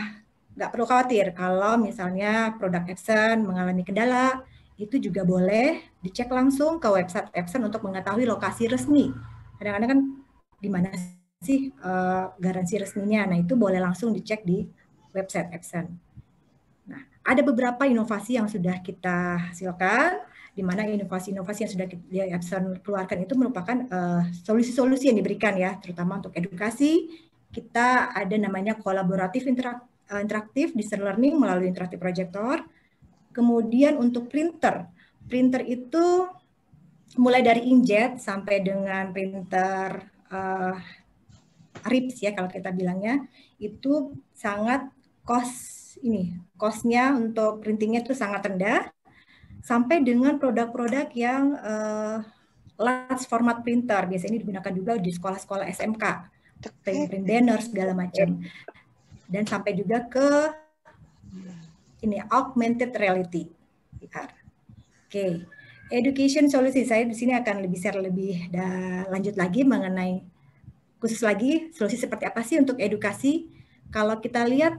nggak perlu khawatir kalau misalnya produk Epson mengalami kendala, itu juga boleh dicek langsung ke website Epson untuk mengetahui lokasi resmi. Kadang-kadang kan di mana sih uh, garansi resminya? Nah, itu boleh langsung dicek di website Epson. Nah, ada beberapa inovasi yang sudah kita hasilkan, di mana inovasi-inovasi yang sudah kita, Epson keluarkan itu merupakan eh, solusi-solusi uh, yang diberikan ya, terutama untuk edukasi. Kita ada namanya kolaboratif interak uh, interaktif, digital learning melalui interaktif projector. Kemudian untuk printer, printer itu mulai dari inkjet sampai dengan printer uh, RIPS ya kalau kita bilangnya itu sangat cost ini costnya untuk printingnya itu sangat rendah sampai dengan produk-produk yang uh, large format printer. Biasanya ini digunakan juga di sekolah-sekolah SMK print, print banner segala macam dan sampai juga ke ini augmented reality VR. Oke, okay. education solusi saya di sini akan lebih share lebih lanjut lagi mengenai khusus lagi solusi seperti apa sih untuk edukasi. Kalau kita lihat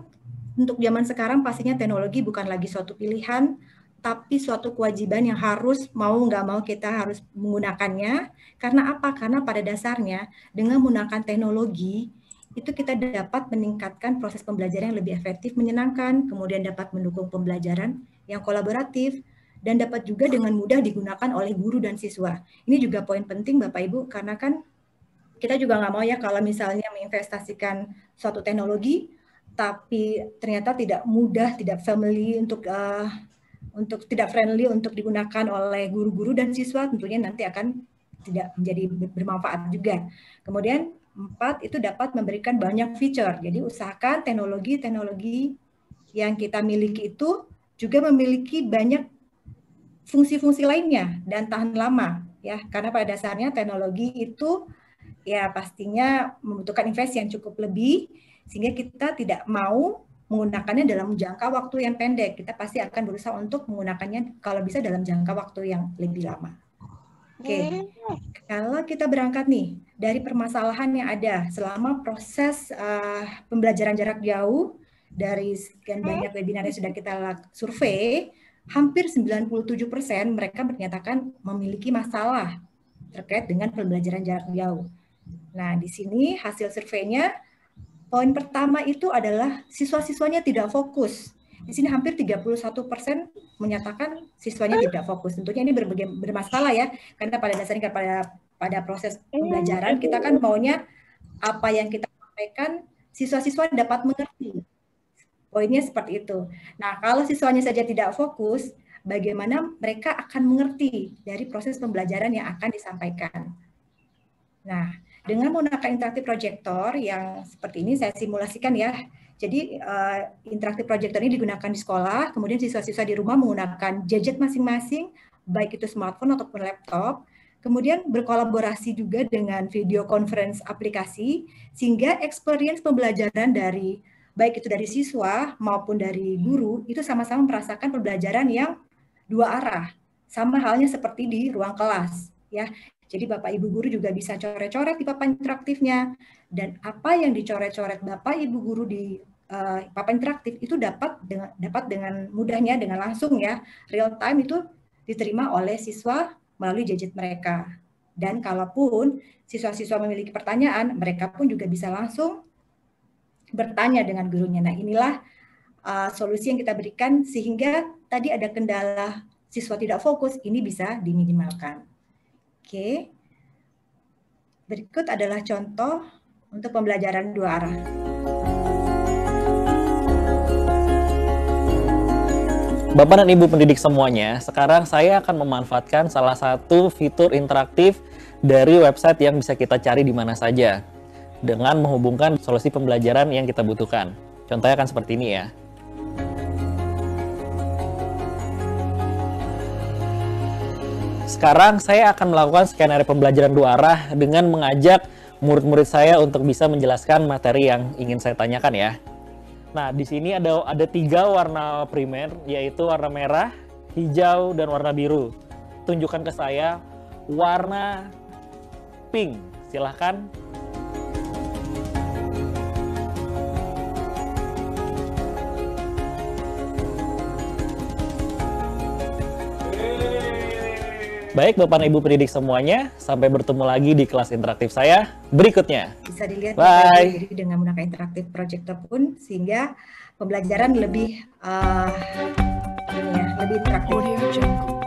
untuk zaman sekarang pastinya teknologi bukan lagi suatu pilihan, tapi suatu kewajiban yang harus mau nggak mau kita harus menggunakannya. Karena apa? Karena pada dasarnya dengan menggunakan teknologi itu kita dapat meningkatkan proses pembelajaran yang lebih efektif, menyenangkan, kemudian dapat mendukung pembelajaran yang kolaboratif, dan dapat juga dengan mudah digunakan oleh guru dan siswa. Ini juga poin penting Bapak Ibu, karena kan kita juga nggak mau ya kalau misalnya menginvestasikan suatu teknologi, tapi ternyata tidak mudah, tidak family untuk uh, untuk tidak friendly untuk digunakan oleh guru-guru dan siswa, tentunya nanti akan tidak menjadi bermanfaat juga. Kemudian Empat, itu dapat memberikan banyak feature. Jadi usahakan teknologi-teknologi yang kita miliki itu juga memiliki banyak fungsi-fungsi lainnya dan tahan lama ya karena pada dasarnya teknologi itu ya pastinya membutuhkan investasi yang cukup lebih sehingga kita tidak mau menggunakannya dalam jangka waktu yang pendek kita pasti akan berusaha untuk menggunakannya kalau bisa dalam jangka waktu yang lebih lama. Oke, okay. kalau kita berangkat nih dari permasalahan yang ada selama proses uh, pembelajaran jarak jauh dari sekian banyak webinar yang sudah kita survei, hampir 97% mereka menyatakan memiliki masalah terkait dengan pembelajaran jarak jauh. Nah, di sini hasil surveinya, poin pertama itu adalah siswa-siswanya tidak fokus di sini hampir 31 persen menyatakan siswanya tidak fokus. Tentunya ini berbagai bermasalah ya, karena pada dasarnya pada pada proses pembelajaran kita kan maunya apa yang kita sampaikan siswa-siswa dapat mengerti. Poinnya seperti itu. Nah, kalau siswanya saja tidak fokus, bagaimana mereka akan mengerti dari proses pembelajaran yang akan disampaikan. Nah, dengan menggunakan interaktif proyektor yang seperti ini saya simulasikan ya. Jadi uh, interaktif proyektor ini digunakan di sekolah, kemudian siswa-siswa di rumah menggunakan gadget masing-masing, baik itu smartphone ataupun laptop, kemudian berkolaborasi juga dengan video conference aplikasi, sehingga experience pembelajaran dari baik itu dari siswa maupun dari guru itu sama-sama merasakan pembelajaran yang dua arah, sama halnya seperti di ruang kelas, ya. Jadi Bapak Ibu guru juga bisa coret-coret di papan interaktifnya. Dan apa yang dicoret-coret Bapak Ibu guru di uh, papan interaktif itu dapat dengan dapat dengan mudahnya dengan langsung ya real time itu diterima oleh siswa melalui gadget mereka. Dan kalaupun siswa-siswa memiliki pertanyaan, mereka pun juga bisa langsung bertanya dengan gurunya. Nah, inilah uh, solusi yang kita berikan sehingga tadi ada kendala siswa tidak fokus, ini bisa diminimalkan. Oke. Berikut adalah contoh untuk pembelajaran dua arah. Bapak dan Ibu pendidik semuanya, sekarang saya akan memanfaatkan salah satu fitur interaktif dari website yang bisa kita cari di mana saja dengan menghubungkan solusi pembelajaran yang kita butuhkan. Contohnya akan seperti ini ya. Sekarang saya akan melakukan skenario pembelajaran dua arah dengan mengajak murid-murid saya untuk bisa menjelaskan materi yang ingin saya tanyakan ya. Nah, di sini ada ada tiga warna primer, yaitu warna merah, hijau, dan warna biru. Tunjukkan ke saya warna pink. Silahkan Baik Bapak dan Ibu pendidik semuanya, sampai bertemu lagi di kelas interaktif saya berikutnya. Bisa dilihat Bye. dengan menggunakan interaktif projector pun sehingga pembelajaran lebih uh, ini ya, lebih interaktif.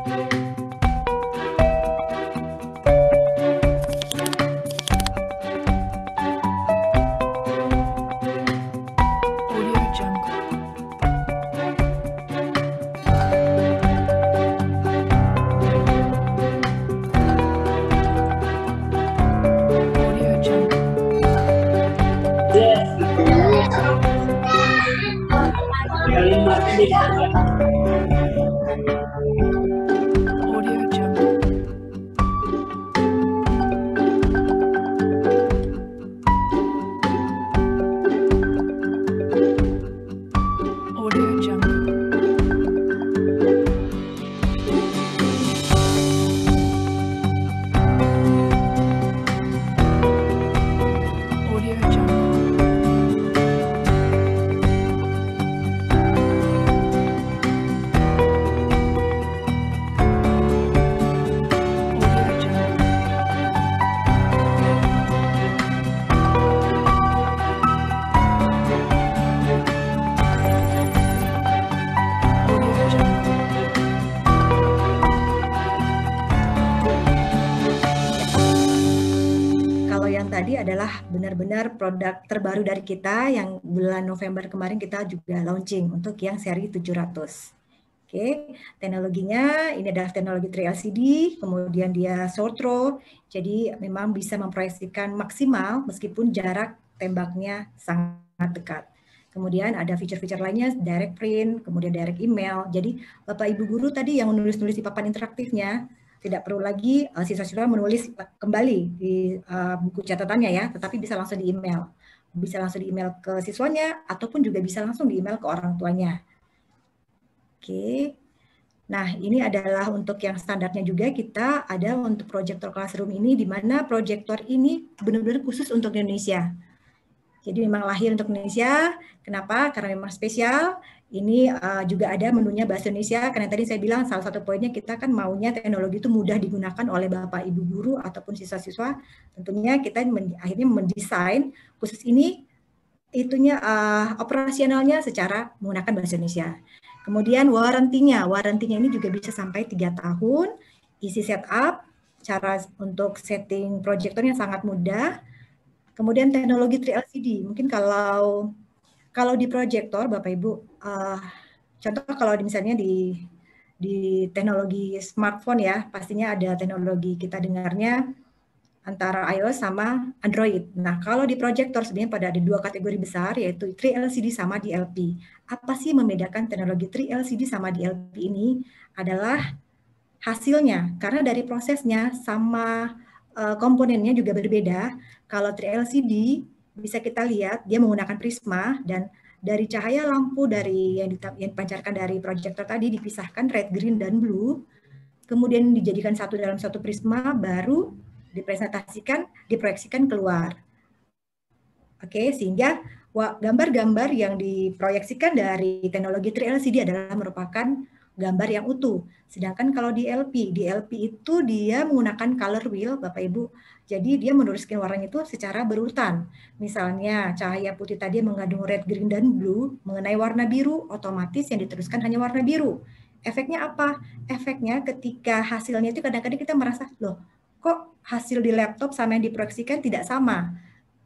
Obrigada. Benar-benar produk terbaru dari kita yang bulan November kemarin kita juga launching untuk yang seri 700. Oke, teknologinya ini adalah teknologi 3LCD, kemudian dia short throw, jadi memang bisa memproyeksikan maksimal meskipun jarak tembaknya sangat dekat. Kemudian ada fitur-fitur lainnya, direct print, kemudian direct email. Jadi Bapak Ibu guru tadi yang menulis-nulis di papan interaktifnya, tidak perlu lagi uh, siswa-siswa menulis kembali di uh, buku catatannya ya, tetapi bisa langsung di email. Bisa langsung di email ke siswanya, ataupun juga bisa langsung di email ke orang tuanya. Oke. Nah, ini adalah untuk yang standarnya juga kita ada untuk proyektor classroom ini di mana proyektor ini benar-benar khusus untuk Indonesia. Jadi memang lahir untuk Indonesia. Kenapa? Karena memang spesial. Ini uh, juga ada menunya bahasa Indonesia. Karena tadi saya bilang salah satu poinnya kita kan maunya teknologi itu mudah digunakan oleh Bapak Ibu guru ataupun siswa-siswa. Tentunya kita men akhirnya mendesain khusus ini itunya uh, operasionalnya secara menggunakan bahasa Indonesia. Kemudian warantinya, warantinya ini juga bisa sampai tiga tahun. Isi setup, cara untuk setting proyektornya sangat mudah. Kemudian teknologi 3LCD, mungkin kalau kalau di proyektor Bapak Ibu, uh, contoh kalau misalnya di di teknologi smartphone ya, pastinya ada teknologi kita dengarnya antara iOS sama Android. Nah, kalau di proyektor sebenarnya pada ada dua kategori besar yaitu 3LCD sama DLP. Apa sih membedakan teknologi 3LCD sama DLP ini? Adalah hasilnya karena dari prosesnya sama uh, komponennya juga berbeda. Kalau 3LCD bisa kita lihat dia menggunakan prisma dan dari cahaya lampu dari yang, dipancarkan dari proyektor tadi dipisahkan red, green, dan blue, kemudian dijadikan satu dalam satu prisma, baru dipresentasikan, diproyeksikan keluar. Oke, sehingga gambar-gambar yang diproyeksikan dari teknologi 3LCD adalah merupakan gambar yang utuh. Sedangkan kalau di LP, di LP itu dia menggunakan color wheel, Bapak Ibu. Jadi dia menuliskan warnanya itu secara berurutan. Misalnya cahaya putih tadi mengandung red, green, dan blue, mengenai warna biru, otomatis yang diteruskan hanya warna biru. Efeknya apa? Efeknya ketika hasilnya itu kadang-kadang kita merasa, loh kok hasil di laptop sama yang diproyeksikan tidak sama.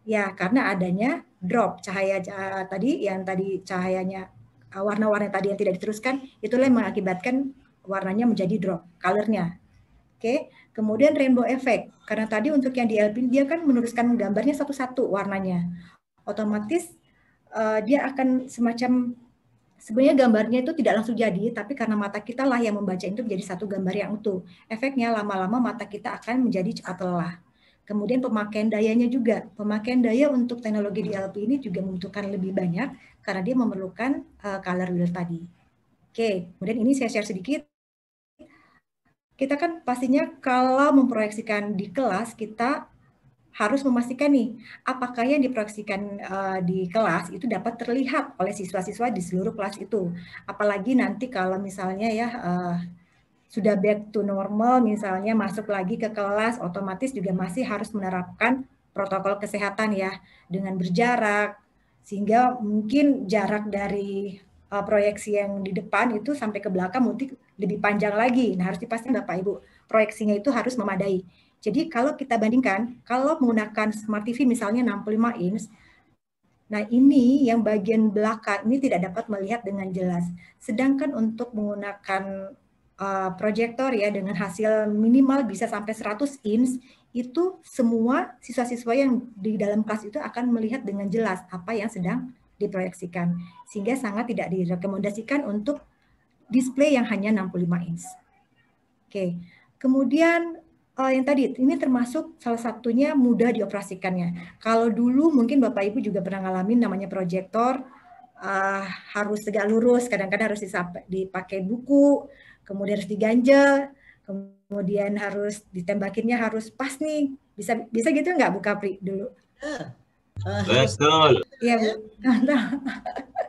Ya, karena adanya drop cahaya uh, tadi yang tadi cahayanya uh, warna-warna tadi yang tidak diteruskan itulah yang mengakibatkan warnanya menjadi drop colornya. Oke, kemudian rainbow effect karena tadi untuk yang di LP dia kan menuliskan gambarnya satu-satu warnanya. Otomatis uh, dia akan semacam sebenarnya gambarnya itu tidak langsung jadi, tapi karena mata kita lah yang membaca itu menjadi satu gambar yang utuh. Efeknya lama-lama mata kita akan menjadi cepat lelah. Kemudian pemakaian dayanya juga. Pemakaian daya untuk teknologi DLP ini juga membutuhkan lebih banyak karena dia memerlukan uh, color wheel tadi. Oke, kemudian ini saya share sedikit. Kita kan pastinya kalau memproyeksikan di kelas, kita harus memastikan nih apakah yang diproyeksikan uh, di kelas itu dapat terlihat oleh siswa-siswa di seluruh kelas itu. Apalagi nanti kalau misalnya ya uh, sudah back to normal misalnya masuk lagi ke kelas otomatis juga masih harus menerapkan protokol kesehatan ya dengan berjarak sehingga mungkin jarak dari uh, proyeksi yang di depan itu sampai ke belakang mungkin lebih panjang lagi. Nah, harus dipastikan Bapak Ibu, proyeksinya itu harus memadai. Jadi kalau kita bandingkan, kalau menggunakan Smart TV misalnya 65 inch, nah ini yang bagian belakang ini tidak dapat melihat dengan jelas. Sedangkan untuk menggunakan uh, proyektor ya dengan hasil minimal bisa sampai 100 inch, itu semua siswa-siswa yang di dalam kelas itu akan melihat dengan jelas apa yang sedang diproyeksikan. Sehingga sangat tidak direkomendasikan untuk display yang hanya 65 inch. Oke, kemudian uh, yang tadi ini termasuk salah satunya mudah dioperasikannya. Kalau dulu mungkin Bapak Ibu juga pernah ngalamin namanya proyektor uh, harus tegak lurus, kadang-kadang harus dipakai buku, kemudian harus diganjel, kemudian harus ditembakinnya harus pas nih. Bisa bisa gitu nggak Bu Kapri dulu? Uh, Betul. Iya Bu.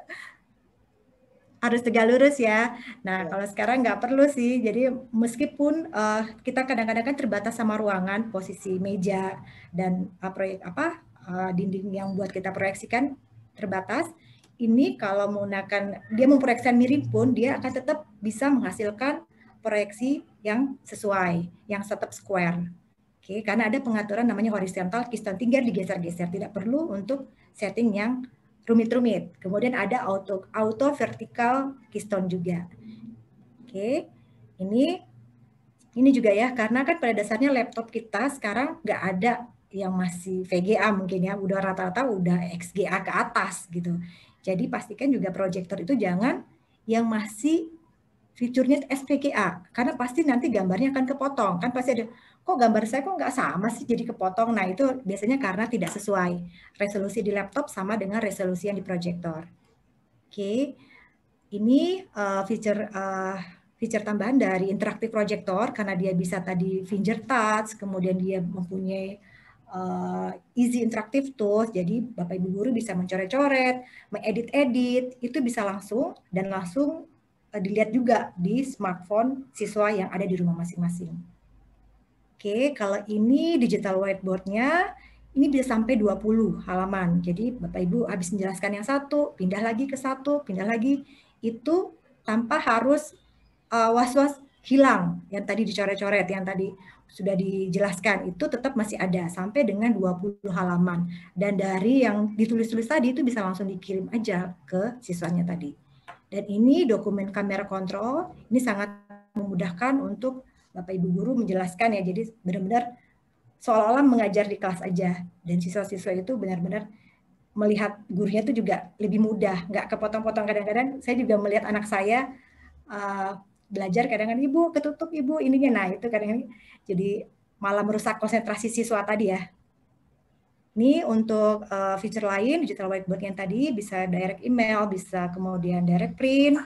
harus tegak lurus ya. Nah, ya. kalau sekarang nggak perlu sih. Jadi meskipun uh, kita kadang-kadang kan terbatas sama ruangan, posisi meja dan uh, proyek apa uh, dinding yang buat kita proyeksikan terbatas. Ini kalau menggunakan dia memproyeksikan mirip pun dia akan tetap bisa menghasilkan proyeksi yang sesuai, yang tetap square. Oke, karena ada pengaturan namanya horizontal, keystone tinggal digeser-geser, tidak perlu untuk setting yang rumit-rumit. Kemudian ada auto auto vertical keystone juga. Oke, ini ini juga ya karena kan pada dasarnya laptop kita sekarang nggak ada yang masih VGA mungkin ya, udah rata-rata udah XGA ke atas gitu. Jadi pastikan juga proyektor itu jangan yang masih fiturnya SPGA karena pasti nanti gambarnya akan kepotong kan pasti ada kok gambar saya kok nggak sama sih jadi kepotong. Nah itu biasanya karena tidak sesuai resolusi di laptop sama dengan resolusi yang di proyektor. Oke, ini uh, feature uh, feature tambahan dari interaktif proyektor karena dia bisa tadi finger touch, kemudian dia mempunyai uh, easy interaktif tools. Jadi bapak ibu guru bisa mencoret-coret, mengedit-edit, itu bisa langsung dan langsung dilihat juga di smartphone siswa yang ada di rumah masing-masing. Oke, kalau ini digital whiteboardnya, ini bisa sampai 20 halaman. Jadi Bapak Ibu habis menjelaskan yang satu, pindah lagi ke satu, pindah lagi, itu tanpa harus uh, was-was hilang yang tadi dicoret-coret, yang tadi sudah dijelaskan, itu tetap masih ada sampai dengan 20 halaman. Dan dari yang ditulis-tulis tadi itu bisa langsung dikirim aja ke siswanya tadi. Dan ini dokumen kamera kontrol, ini sangat memudahkan untuk Bapak Ibu guru menjelaskan ya. Jadi benar-benar seolah-olah mengajar di kelas aja dan siswa-siswa itu benar-benar melihat gurunya itu juga lebih mudah, nggak kepotong-potong kadang-kadang. Saya juga melihat anak saya uh, belajar kadang-kadang ibu ketutup ibu ininya, nah itu kadang-kadang jadi malah merusak konsentrasi siswa tadi ya. Ini untuk uh, feature lain digital whiteboard yang tadi bisa direct email, bisa kemudian direct print,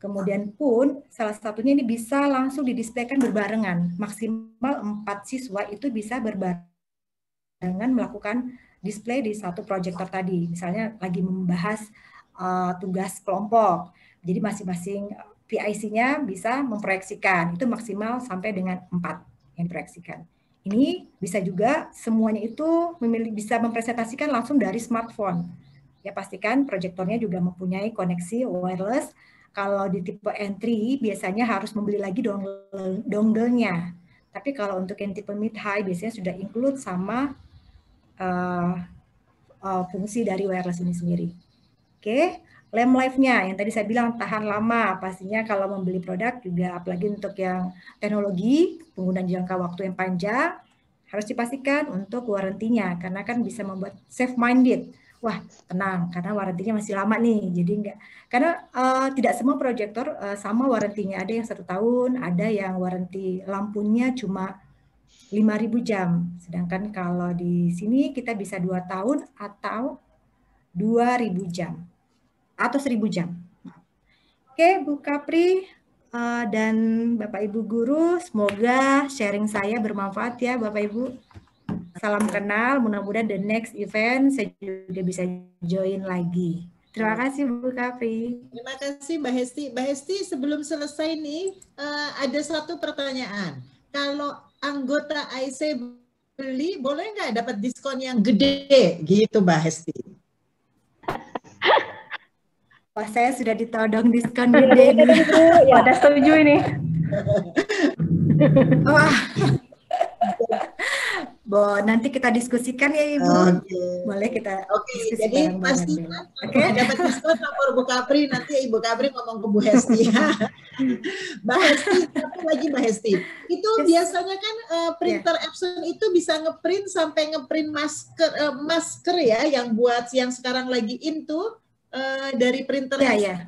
kemudian pun salah satunya ini bisa langsung didisplaykan berbarengan. Maksimal empat siswa itu bisa berbarengan melakukan display di satu proyektor tadi. Misalnya lagi membahas uh, tugas kelompok. Jadi masing-masing PIC-nya bisa memproyeksikan. Itu maksimal sampai dengan empat yang diproyeksikan. Ini bisa juga semuanya itu memilih, bisa mempresentasikan langsung dari smartphone. Ya pastikan proyektornya juga mempunyai koneksi wireless. Kalau di tipe entry biasanya harus membeli lagi dongle, dongle-nya. Tapi kalau untuk yang tipe mid high biasanya sudah include sama uh, uh, fungsi dari wireless ini sendiri. Oke, okay. lamp life-nya yang tadi saya bilang tahan lama. Pastinya kalau membeli produk juga apalagi untuk yang teknologi, penggunaan jangka waktu yang panjang harus dipastikan untuk warantinya karena kan bisa membuat safe minded. Wah, tenang karena warantinya masih lama nih. Jadi enggak karena uh, tidak semua proyektor uh, sama warantinya. Ada yang satu tahun, ada yang waranti lampunya cuma 5.000 jam. Sedangkan kalau di sini kita bisa dua tahun atau 2.000 jam atau 1.000 jam. Oke, Bu Kapri uh, dan Bapak Ibu guru, semoga sharing saya bermanfaat ya Bapak Ibu. Salam kenal, mudah-mudahan the next event saya juga bisa join lagi. Terima kasih Bu Kapri. Terima kasih Mbak Hesti. Mbak Hesti sebelum selesai nih uh, ada satu pertanyaan. Kalau anggota IC beli, boleh nggak dapat diskon yang gede gitu Mbak Hesti? Wah, saya sudah ditodong diskon gede. ya. Pada setuju ini. Wah. Bo, nanti kita diskusikan ya Ibu. Okay. Boleh kita Oke, okay, jadi pastikan okay. dapat diskon lapor Bu Kapri, nanti Ibu Kapri ngomong ke Bu Hesti. Mbak Hesti, satu lagi Mbak Hesti. Itu yes. biasanya kan uh, printer yeah. Epson itu bisa ngeprint sampai ngeprint masker uh, masker ya yang buat yang sekarang lagi into uh, dari printer yeah, Epson. Yeah.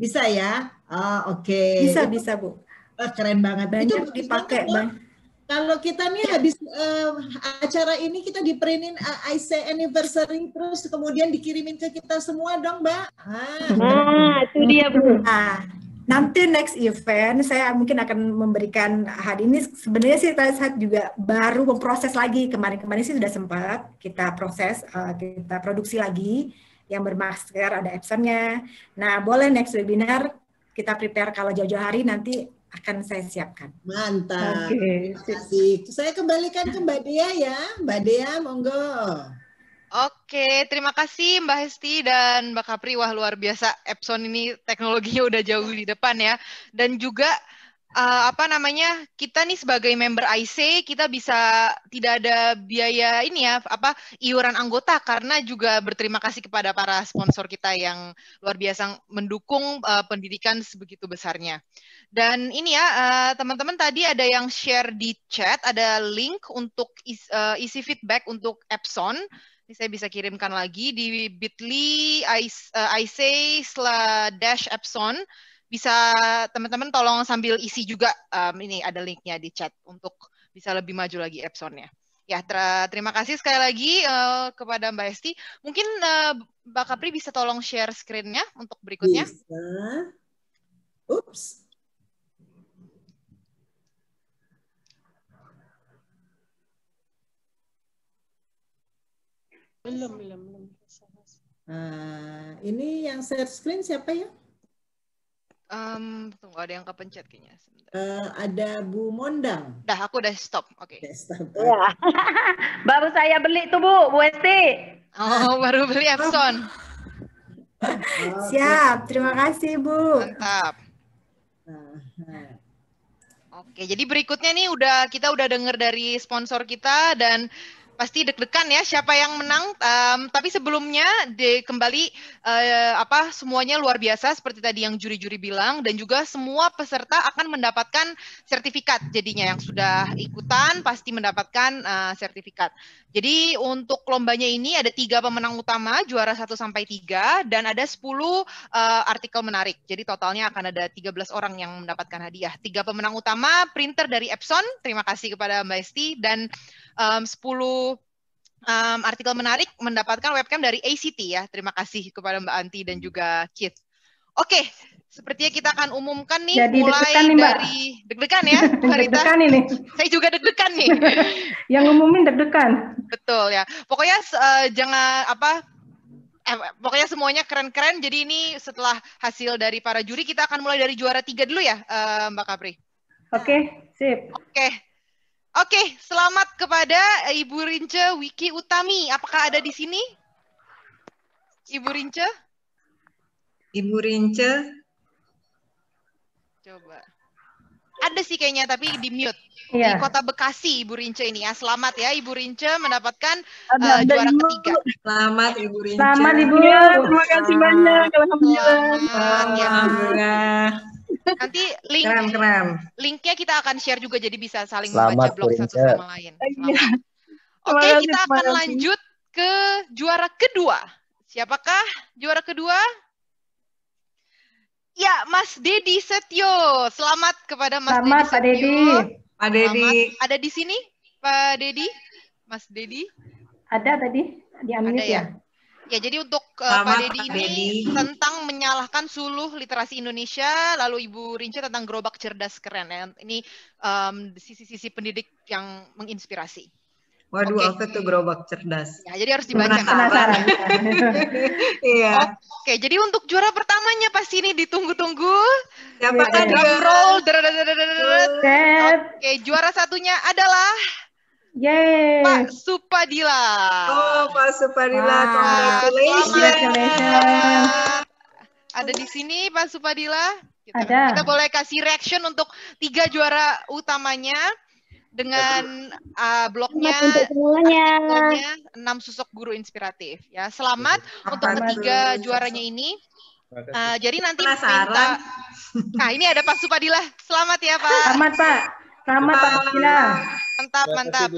Bisa ya? Oh, oke. Okay. Bisa, bisa, Bu. Uh, keren banget. Banyak itu dipakai, Bang. Kalau kita nih habis uh, acara ini kita diprintin uh, IC anniversary terus kemudian dikirimin ke kita semua dong, Mbak. Ah, nah, itu dia, Bu. Nah, nanti next event saya mungkin akan memberikan hari ini sebenarnya sih saya juga baru memproses lagi kemarin-kemarin sih sudah sempat kita proses uh, kita produksi lagi yang bermasker ada Epsonnya. Nah boleh next webinar kita prepare kalau jauh-jauh hari nanti akan saya siapkan. Mantap. Okay. Terima kasih. Saya kembalikan ke Mbak Dea ya. Mbak Dea, monggo. Oke, terima kasih Mbak Hesti dan Mbak Kapri. Wah, luar biasa. Epson ini teknologinya udah jauh di depan ya. Dan juga uh, apa namanya kita nih sebagai member IC kita bisa tidak ada biaya ini ya apa iuran anggota karena juga berterima kasih kepada para sponsor kita yang luar biasa mendukung uh, pendidikan sebegitu besarnya. Dan ini ya teman-teman uh, tadi ada yang share di chat ada link untuk is, uh, isi feedback untuk Epson. Ini saya bisa kirimkan lagi di bit.ly IC slash Epson bisa teman-teman tolong sambil isi juga um, ini ada linknya di chat untuk bisa lebih maju lagi Epsonnya. Ya, ter terima kasih sekali lagi uh, kepada Mbak Esti. Mungkin uh, Mbak Kapri bisa tolong share screen-nya untuk berikutnya. Bisa. Ups. Belum, belum, belum. Nah, ini yang share screen siapa ya? Um, tunggu ada yang kepencet kayaknya. Uh, ada Bu Mondang. Dah, aku udah stop. Oke. Okay. stop. Ya. baru saya beli tuh Bu, Bu Esti. Oh, baru beli Epson. Oh, Siap, terima kasih Bu. Mantap. Oke, jadi berikutnya nih udah kita udah dengar dari sponsor kita dan pasti deg-degan ya siapa yang menang. Um, tapi sebelumnya de, kembali uh, apa semuanya luar biasa seperti tadi yang juri-juri bilang dan juga semua peserta akan mendapatkan sertifikat. Jadinya yang sudah ikutan pasti mendapatkan uh, sertifikat. Jadi untuk lombanya ini ada tiga pemenang utama, juara 1 sampai 3 dan ada 10 uh, artikel menarik. Jadi totalnya akan ada 13 orang yang mendapatkan hadiah. Tiga pemenang utama printer dari Epson. Terima kasih kepada Mbak Esti dan um, 10 um, artikel menarik mendapatkan webcam dari ACT ya. Terima kasih kepada Mbak Anti dan juga Kit. Oke, sepertinya kita akan umumkan nih Jadi mulai deg-degan nih, Mbak. dari deg-degan ya. Deg-degan ini. Saya juga deg-degan nih. Yang ngumumin deg-degan. Betul ya. Pokoknya uh, jangan apa eh, pokoknya semuanya keren-keren. Jadi ini setelah hasil dari para juri kita akan mulai dari juara tiga dulu ya, uh, Mbak Kapri. Oke, sip. Oke. Oke, selamat kepada Ibu Rince Wiki Utami. Apakah ada di sini? Ibu Rince? Ibu Rince. Coba. Ada sih kayaknya tapi di mute. Iya. Di Kota Bekasi Ibu Rince ini ya. Selamat ya Ibu Rince mendapatkan Ada- uh, ada juara Ibu. ketiga. Selamat Ibu Rince. Selamat Ibu. Ya, terima kasih banyak. Alhamdulillah. Selamat ya. Alhamdulillah. Nanti link Keren keren. linknya kita akan share juga jadi bisa saling Selamat, membaca blog satu sama lain. Oke, kasih, kita akan kasih. lanjut ke juara kedua. Siapakah juara kedua? Ya, Mas Dedi Setio. Selamat kepada Mas Selamat, Dedi Pak. Dedi. Pak Dedi. Ada di sini, Pak Dedi? Mas Dedi? Ada tadi di Ada ya? ya? Ya, jadi untuk uh, Pak Deddy ini tentang menyalahkan suluh literasi Indonesia, lalu Ibu Rinci tentang gerobak cerdas keren. Ya. Ini um, sisi-sisi pendidik yang menginspirasi. Waduh, okay. apa tuh gerobak cerdas? Ya, jadi harus dibaca. Penasaran. Iya. Oke, okay. jadi untuk juara pertamanya pasti ini ditunggu-tunggu. Siapa ya, drum roll. Oke, okay, juara satunya adalah Yeay. Pak Supadila. Oh, Pak Supadila, Wah. congratulations. Congratulations. Ada di sini Pak Supadila. Kita, Ada. kita boleh kasih reaction untuk tiga juara utamanya dengan uh, blognya untuk semuanya. artikelnya enam sosok guru inspiratif ya selamat untuk Selamat. ketiga juaranya ini Uh, jadi nanti Penasaran. minta nah ini ada Pak Supadila selamat ya Pak Selamat Pak. Selamat Pak Bila. mantap mantap.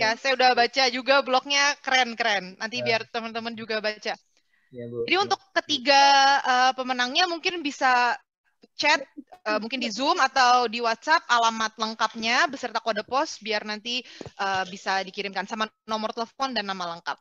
ya saya udah baca juga blognya. Keren keren. Nanti biar teman-teman juga baca. Jadi untuk ketiga uh, pemenangnya mungkin bisa chat uh, mungkin di Zoom atau di WhatsApp alamat lengkapnya beserta kode pos biar nanti uh, bisa dikirimkan sama nomor telepon dan nama lengkap.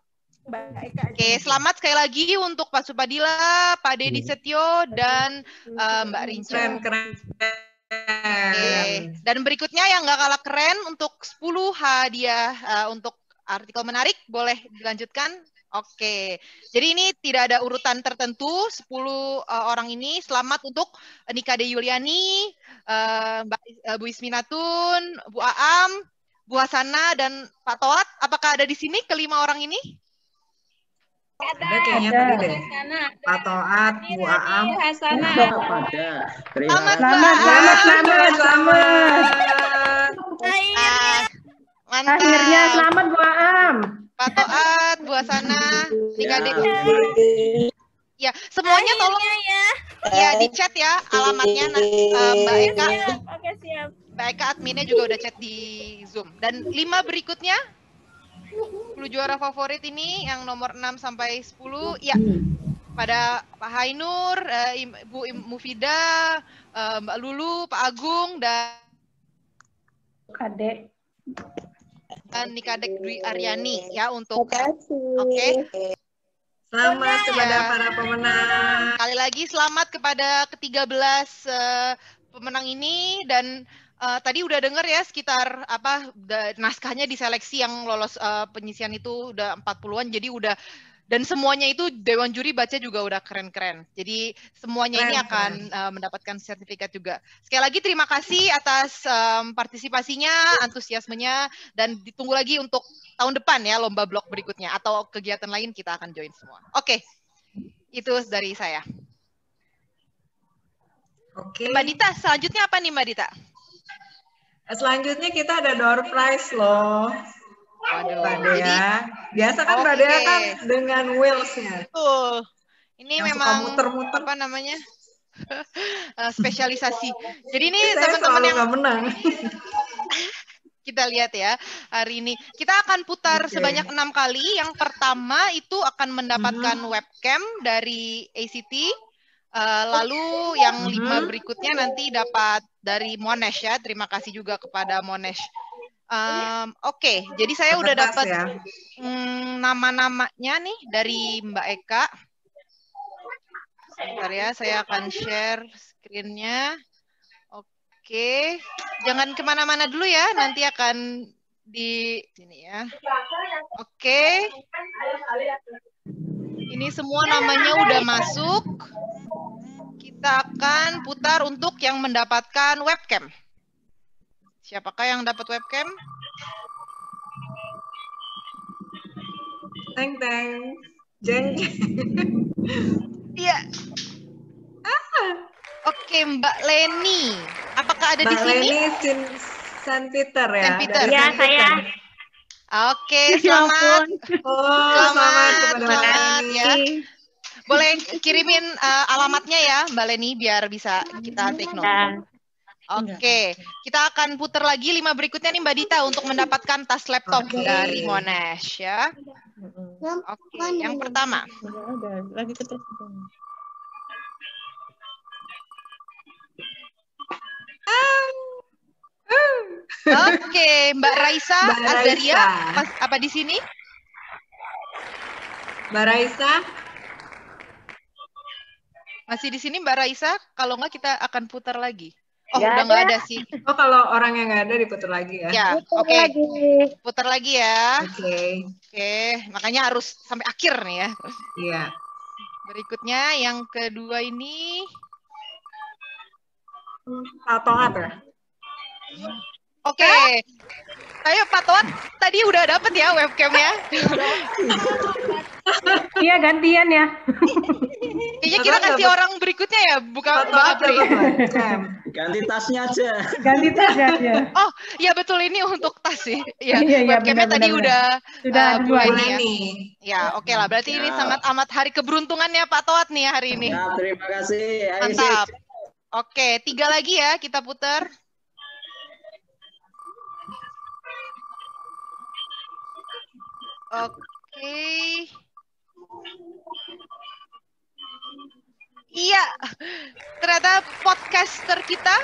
Oke, selamat sekali lagi untuk Pak Supadila, Pak Dedi Setio, dan uh, Mbak Rinca. Keren keren. Oke. Dan berikutnya yang nggak kalah keren untuk 10 hadiah uh, untuk artikel menarik boleh dilanjutkan. Oke. Jadi ini tidak ada urutan tertentu 10 uh, orang ini selamat untuk Nika De Yuliani, uh, Mbak uh, Bu Isminatun, Bu Aam, Bu Hasana dan Pak Toat. Apakah ada di sini kelima orang ini? Ada kayaknya Ada. tadi deh. Pak Toat, Bu Aam. Hasana. Pada. Selamat, Selamat, selamat, selamat, selamat. Ah, mantap. Akhirnya selamat Bu Aam. Pak Toat, Bu Hasana, Nika De Ya, semuanya tolong ya di chat ya alamatnya nah, eh, Mbak Eka. Oke, siap. Mbak Eka adminnya juga udah chat di Zoom. Dan lima berikutnya 10 juara favorit ini yang nomor 6 sampai 10 ya pada Pak Hainur, Im- Bu Mufida, eh, Mbak Lulu, Pak Agung dan Kadek. dan Nikadek Dwi Aryani ya untuk. Oke. Selamat kepada Ya. para pemenang. Sekali lagi selamat kepada ke-13 eh, pemenang ini dan eh, tadi udah denger ya sekitar apa da- naskahnya diseleksi yang lolos eh, penyisian itu udah 40-an jadi udah dan semuanya itu dewan juri baca juga udah keren-keren. Jadi semuanya ini Keren, akan eh, mendapatkan sertifikat juga. Sekali lagi terima kasih atas em, partisipasinya, antusiasmenya dan ditunggu lagi untuk tahun depan ya lomba blog berikutnya atau kegiatan lain kita akan join semua. Oke. Itu dari saya. Oke. Mbak Dita, selanjutnya apa nih Mbak Dita? Selanjutnya kita ada door prize loh. Waduh. Dea. Biasa kan Mbak Dea Oke. kan dengan wheels-nya. Betul. Ini Yang suka memang muter-muter. apa namanya? Eh, spesialisasi. Jadi ini teman-teman yang menang. kita lihat ya hari ini. Kita akan putar Oke. sebanyak enam kali. Yang pertama itu akan mendapatkan Mhm. webcam dari ACT. Eh, lalu yang lima Mhm. berikutnya nanti dapat dari Monesh ya. Terima kasih juga kepada Monesh. Em, Oke, jadi saya udah dapat ya. mm, nama-namanya nih dari Mbak Eka. Sebentar ya, saya akan share screen-nya. Oke, jangan ke mana-mana dulu ya, nanti akan di sini ya. Oke, ini semua namanya udah masuk. Kita akan putar untuk yang mendapatkan webcam. Siapakah yang dapat webcam? Teng teng. Jeng. Iya. Oke, Mbak Leni. Apakah ada di Mbak sini? Leni Sin San Peter ya. Saint Peter. Ya, Saint saya. Peter. Oke, Ya selamat. Oh, selamat, selamat kepada Mbak selamat Leni. ya. Boleh kirimin uh, alamatnya ya, Mbak Leni, biar bisa kita take note. Ya. Oke, kita akan putar lagi lima berikutnya nih Mbak Dita untuk mendapatkan tas laptop Oke. dari Monash ya. Oke, yang pertama. Lagi. Oke, Mbak Raisa Mbak Azaria, Raisa. Mas, apa di sini? Mbak Raisa. Masih di sini Mbak Raisa? Kalau nggak kita akan putar lagi. Oh, Nggak udah nggak ada. ada sih. Oh, kalau orang yang nggak ada diputar lagi ya. Ya, oke. Putar lagi ya. Oke. Oke, makanya harus sampai akhir nih ya. Iya. Berikutnya yang kedua ini Patoat ya? Oke. Ayo Pak Toat, tadi udah dapet ya webcamnya. Iya gantian ya. Kayaknya kita kasih orang berikutnya ya, bukan Mbak Apri. Ganti tasnya aja. Ganti tas ya. ya. Oh, iya betul ini untuk tas sih. Iya, Iya, iya, webcamnya benar, tadi benar, udah Sudah Bu dua Leni ya. Leni. Ya, oke lah. Berarti ini Ya. sangat amat hari keberuntungannya Pak Toat nih ya hari ini. Ya, terima kasih. Ayo, Mantap. Oke, tiga lagi ya kita putar. Oke. Iya, ternyata podcaster kita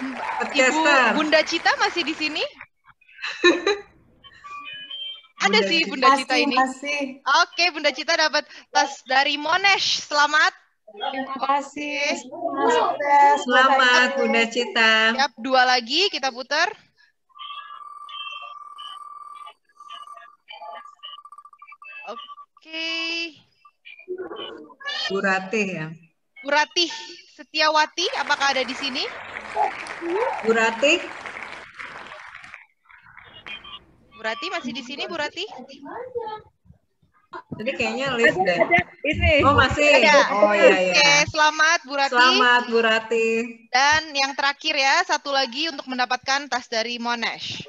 Ibu Podcaster. Bunda Cita masih di sini. Ada Bunda sih Cita. Bunda Cita Masih, ini. masih. Oke, Bunda Cita dapat tas dari Monesh. Selamat. Terima kasih. Selamat Bunda Cita. Siap, dua lagi kita putar. Oke. Bu Ratih ya. Bu Ratih Setiawati, apakah ada di sini? Bu Ratih. Bu Ratih masih di sini, Bu Ratih? Jadi kayaknya list deh. Ini. Oh masih. Ada. Oh iya iya. Oke, selamat Bu Ratih. Selamat Bu Ratih. Dan yang terakhir ya, satu lagi untuk mendapatkan tas dari Monash.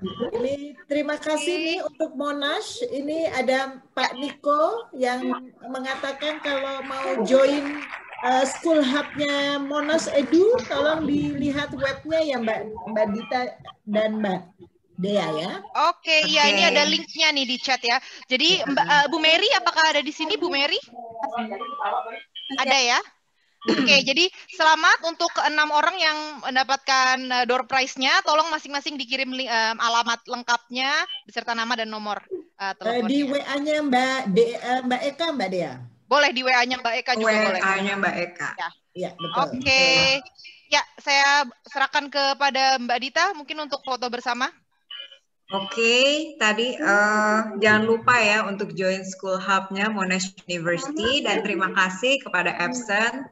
Ini terima kasih nih untuk Monash. Ini ada Pak Niko yang mengatakan kalau mau join uh, school hub-nya Monash Edu, tolong dilihat webnya ya Mbak Mbak Dita dan Mbak Dea ya. Oke, iya ini ada linknya nih di chat ya. Jadi Mbak eh, Bu Mary, apakah ada di sini Bu Mary? Ada ya? Oke, jadi selamat untuk keenam orang yang mendapatkan eh, door prize-nya. Tolong masing-masing dikirim em, alamat lengkapnya beserta nama dan nomor Uh, teleponnya. di WA-nya Mbak De, uh, Mbak Eka Mbak Dea. Boleh di WA-nya Mbak Eka juga boleh. WA-nya Mbak Eka. Ya. Iya, betul. Oke. Ya, saya serahkan kepada Mbak Dita mungkin untuk foto bersama. Oke, tadi eh, jangan lupa ya untuk join School Hub-nya Monash University dan terima kasih kepada Epson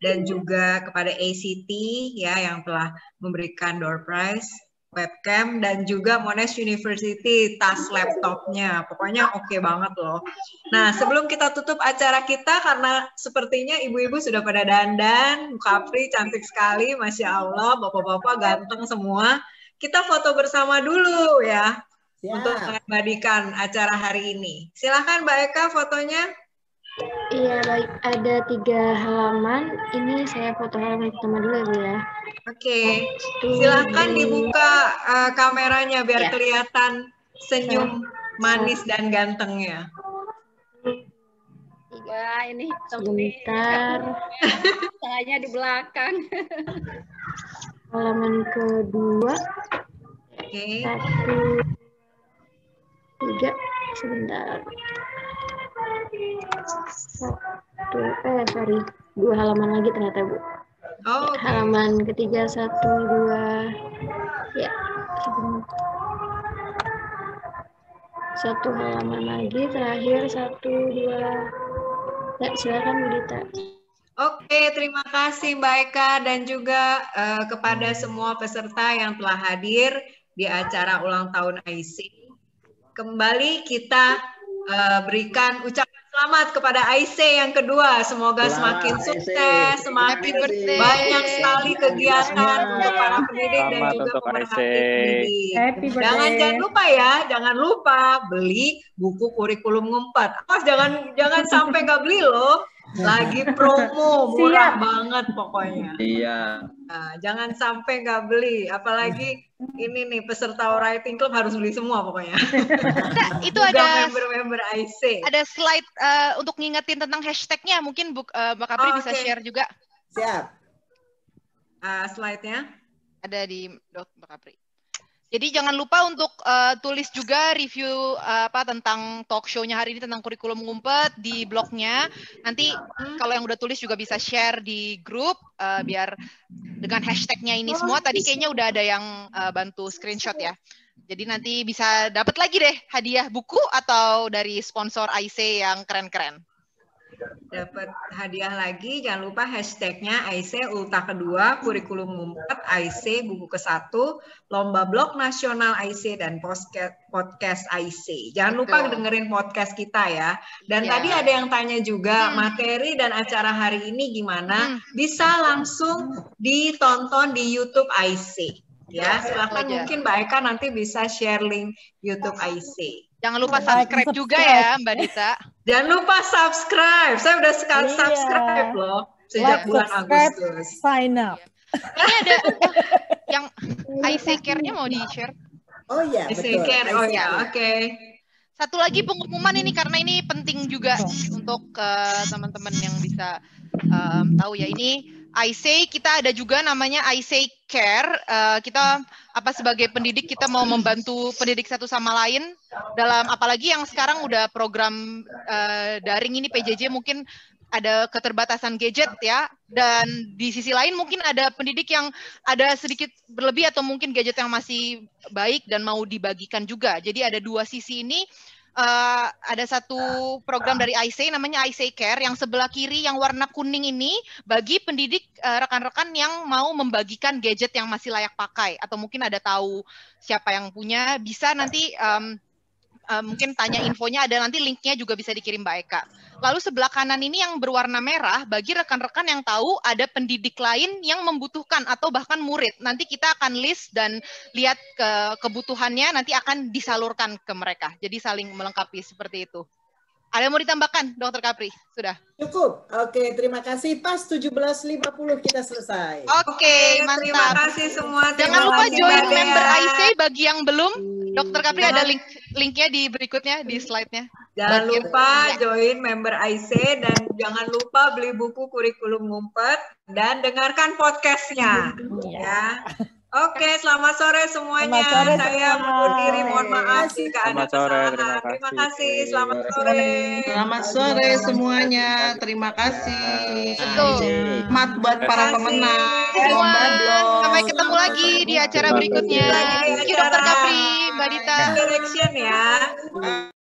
dan juga kepada ACT ya yang telah memberikan door prize webcam dan juga Monash University tas laptopnya. Pokoknya oke okay banget loh. Nah, sebelum kita tutup acara kita karena sepertinya ibu-ibu sudah pada dandan, Kapri cantik sekali, masya Allah, bapak-bapak ganteng semua. Kita foto bersama dulu ya, ya. untuk mengabadikan acara hari ini. Silahkan Mbak Eka fotonya. Iya baik, ada tiga halaman. Ini saya foto halaman pertama dulu ya Bu ya. Oke, okay. silahkan dibuka uh, kameranya biar ya. kelihatan senyum manis dan gantengnya. Tiga ini sebentar. Tangannya di belakang. halaman kedua. Oke. Okay. Satu, tiga, sebentar satu eh sorry. Dua halaman lagi ternyata bu. Oh, okay. halaman ketiga satu dua. Ya satu. Halaman lagi terakhir satu dua. Ya silakan Bu Dita. Oke, terima kasih Mbak Eka dan juga uh, kepada semua peserta yang telah hadir di acara ulang tahun IC. Kembali kita uh, berikan ucapan selamat kepada Aisyah yang kedua. Semoga selamat, semakin sukses, semakin banyak sekali kegiatan untuk para pendidik dan juga pemerhati pendidik. Jangan jangan lupa ya, jangan lupa beli buku kurikulum ngumpet. Awas jangan jangan sampai nggak beli loh. Lagi promo murah Siap. banget pokoknya. Iya. Nah, jangan sampai nggak beli, apalagi ini nih peserta writing club harus beli semua pokoknya. Nah, itu ada member-member IC. Ada slide uh, untuk ngingetin tentang hashtagnya, mungkin Buk, uh, Mbak Kapri oh, bisa okay. share juga. Siap. Uh, slide-nya ada di Mbak Kapri. Jadi jangan lupa untuk uh, tulis juga review uh, apa tentang talk show-nya hari ini tentang kurikulum ngumpet di blognya. Nanti kalau yang udah tulis juga bisa share di grup uh, biar dengan hashtagnya ini semua. Tadi kayaknya udah ada yang uh, bantu screenshot ya. Jadi nanti bisa dapat lagi deh hadiah buku atau dari sponsor IC yang keren-keren dapat hadiah lagi. Jangan lupa hashtagnya IC Ulta kedua, kurikulum ngumpet IC buku ke satu, lomba blog nasional IC dan podcast podcast IC. Jangan lupa Betul. dengerin podcast kita ya. Dan ya. tadi ada yang tanya juga hmm. materi dan acara hari ini gimana? Hmm. Bisa langsung ditonton di YouTube IC. Ya, silakan mungkin Mbak Eka nanti bisa share link YouTube IC. Jangan lupa subscribe, like, juga ya Mbak Dita. Jangan lupa subscribe. Saya udah sekali iya. subscribe loh sejak like, bulan Agustus. Sign up. Ini ada yang IC Care-nya mau di-share. Oh iya, IC Care. Oh iya, oke. Okay. Satu lagi pengumuman ini karena ini penting juga untuk uh, teman-teman yang bisa um, tahu ya ini I kita ada juga namanya I Care. Uh, kita apa sebagai pendidik kita mau membantu pendidik satu sama lain dalam apalagi yang sekarang udah program uh, daring ini PJJ mungkin ada keterbatasan gadget ya dan di sisi lain mungkin ada pendidik yang ada sedikit berlebih atau mungkin gadget yang masih baik dan mau dibagikan juga. Jadi ada dua sisi ini uh, ada satu program dari IC namanya IC Care yang sebelah kiri yang warna kuning ini bagi pendidik eh, rekan-rekan uh, yang mau membagikan gadget yang masih layak pakai. Atau mungkin ada tahu siapa yang punya. Bisa nanti um, uh, mungkin tanya infonya ada nanti linknya juga bisa dikirim Mbak Eka. Lalu sebelah kanan ini yang berwarna merah bagi rekan-rekan yang tahu ada pendidik lain yang membutuhkan atau bahkan murid. Nanti kita akan list dan lihat ke kebutuhannya nanti akan disalurkan ke mereka. Jadi saling melengkapi seperti itu. Ada yang mau ditambahkan, Dokter Kapri? Sudah. Cukup. Oke, terima kasih. Pas 17.50 kita selesai. Oke, mantap. Terima kasih semua. Terima Jangan lupa join member IC bagi yang belum. Dokter Kapri ada link linknya di berikutnya di slide-nya. Jangan lupa join member IC dan jangan lupa beli buku kurikulum ngumpet dan dengarkan podcastnya. Ya. Oke, selamat sore semuanya. Selamat sore, Saya mundur diri, mohon maaf jika ada kesalahan. Terima, terima kasih. Selamat sore. Selamat sore semuanya. Terima kasih. Selamat buat para pemenang. Semua. Sampai ketemu lagi di acara berikutnya. Thank you, Dokter Kapri, Mbak Dita. Direction ya.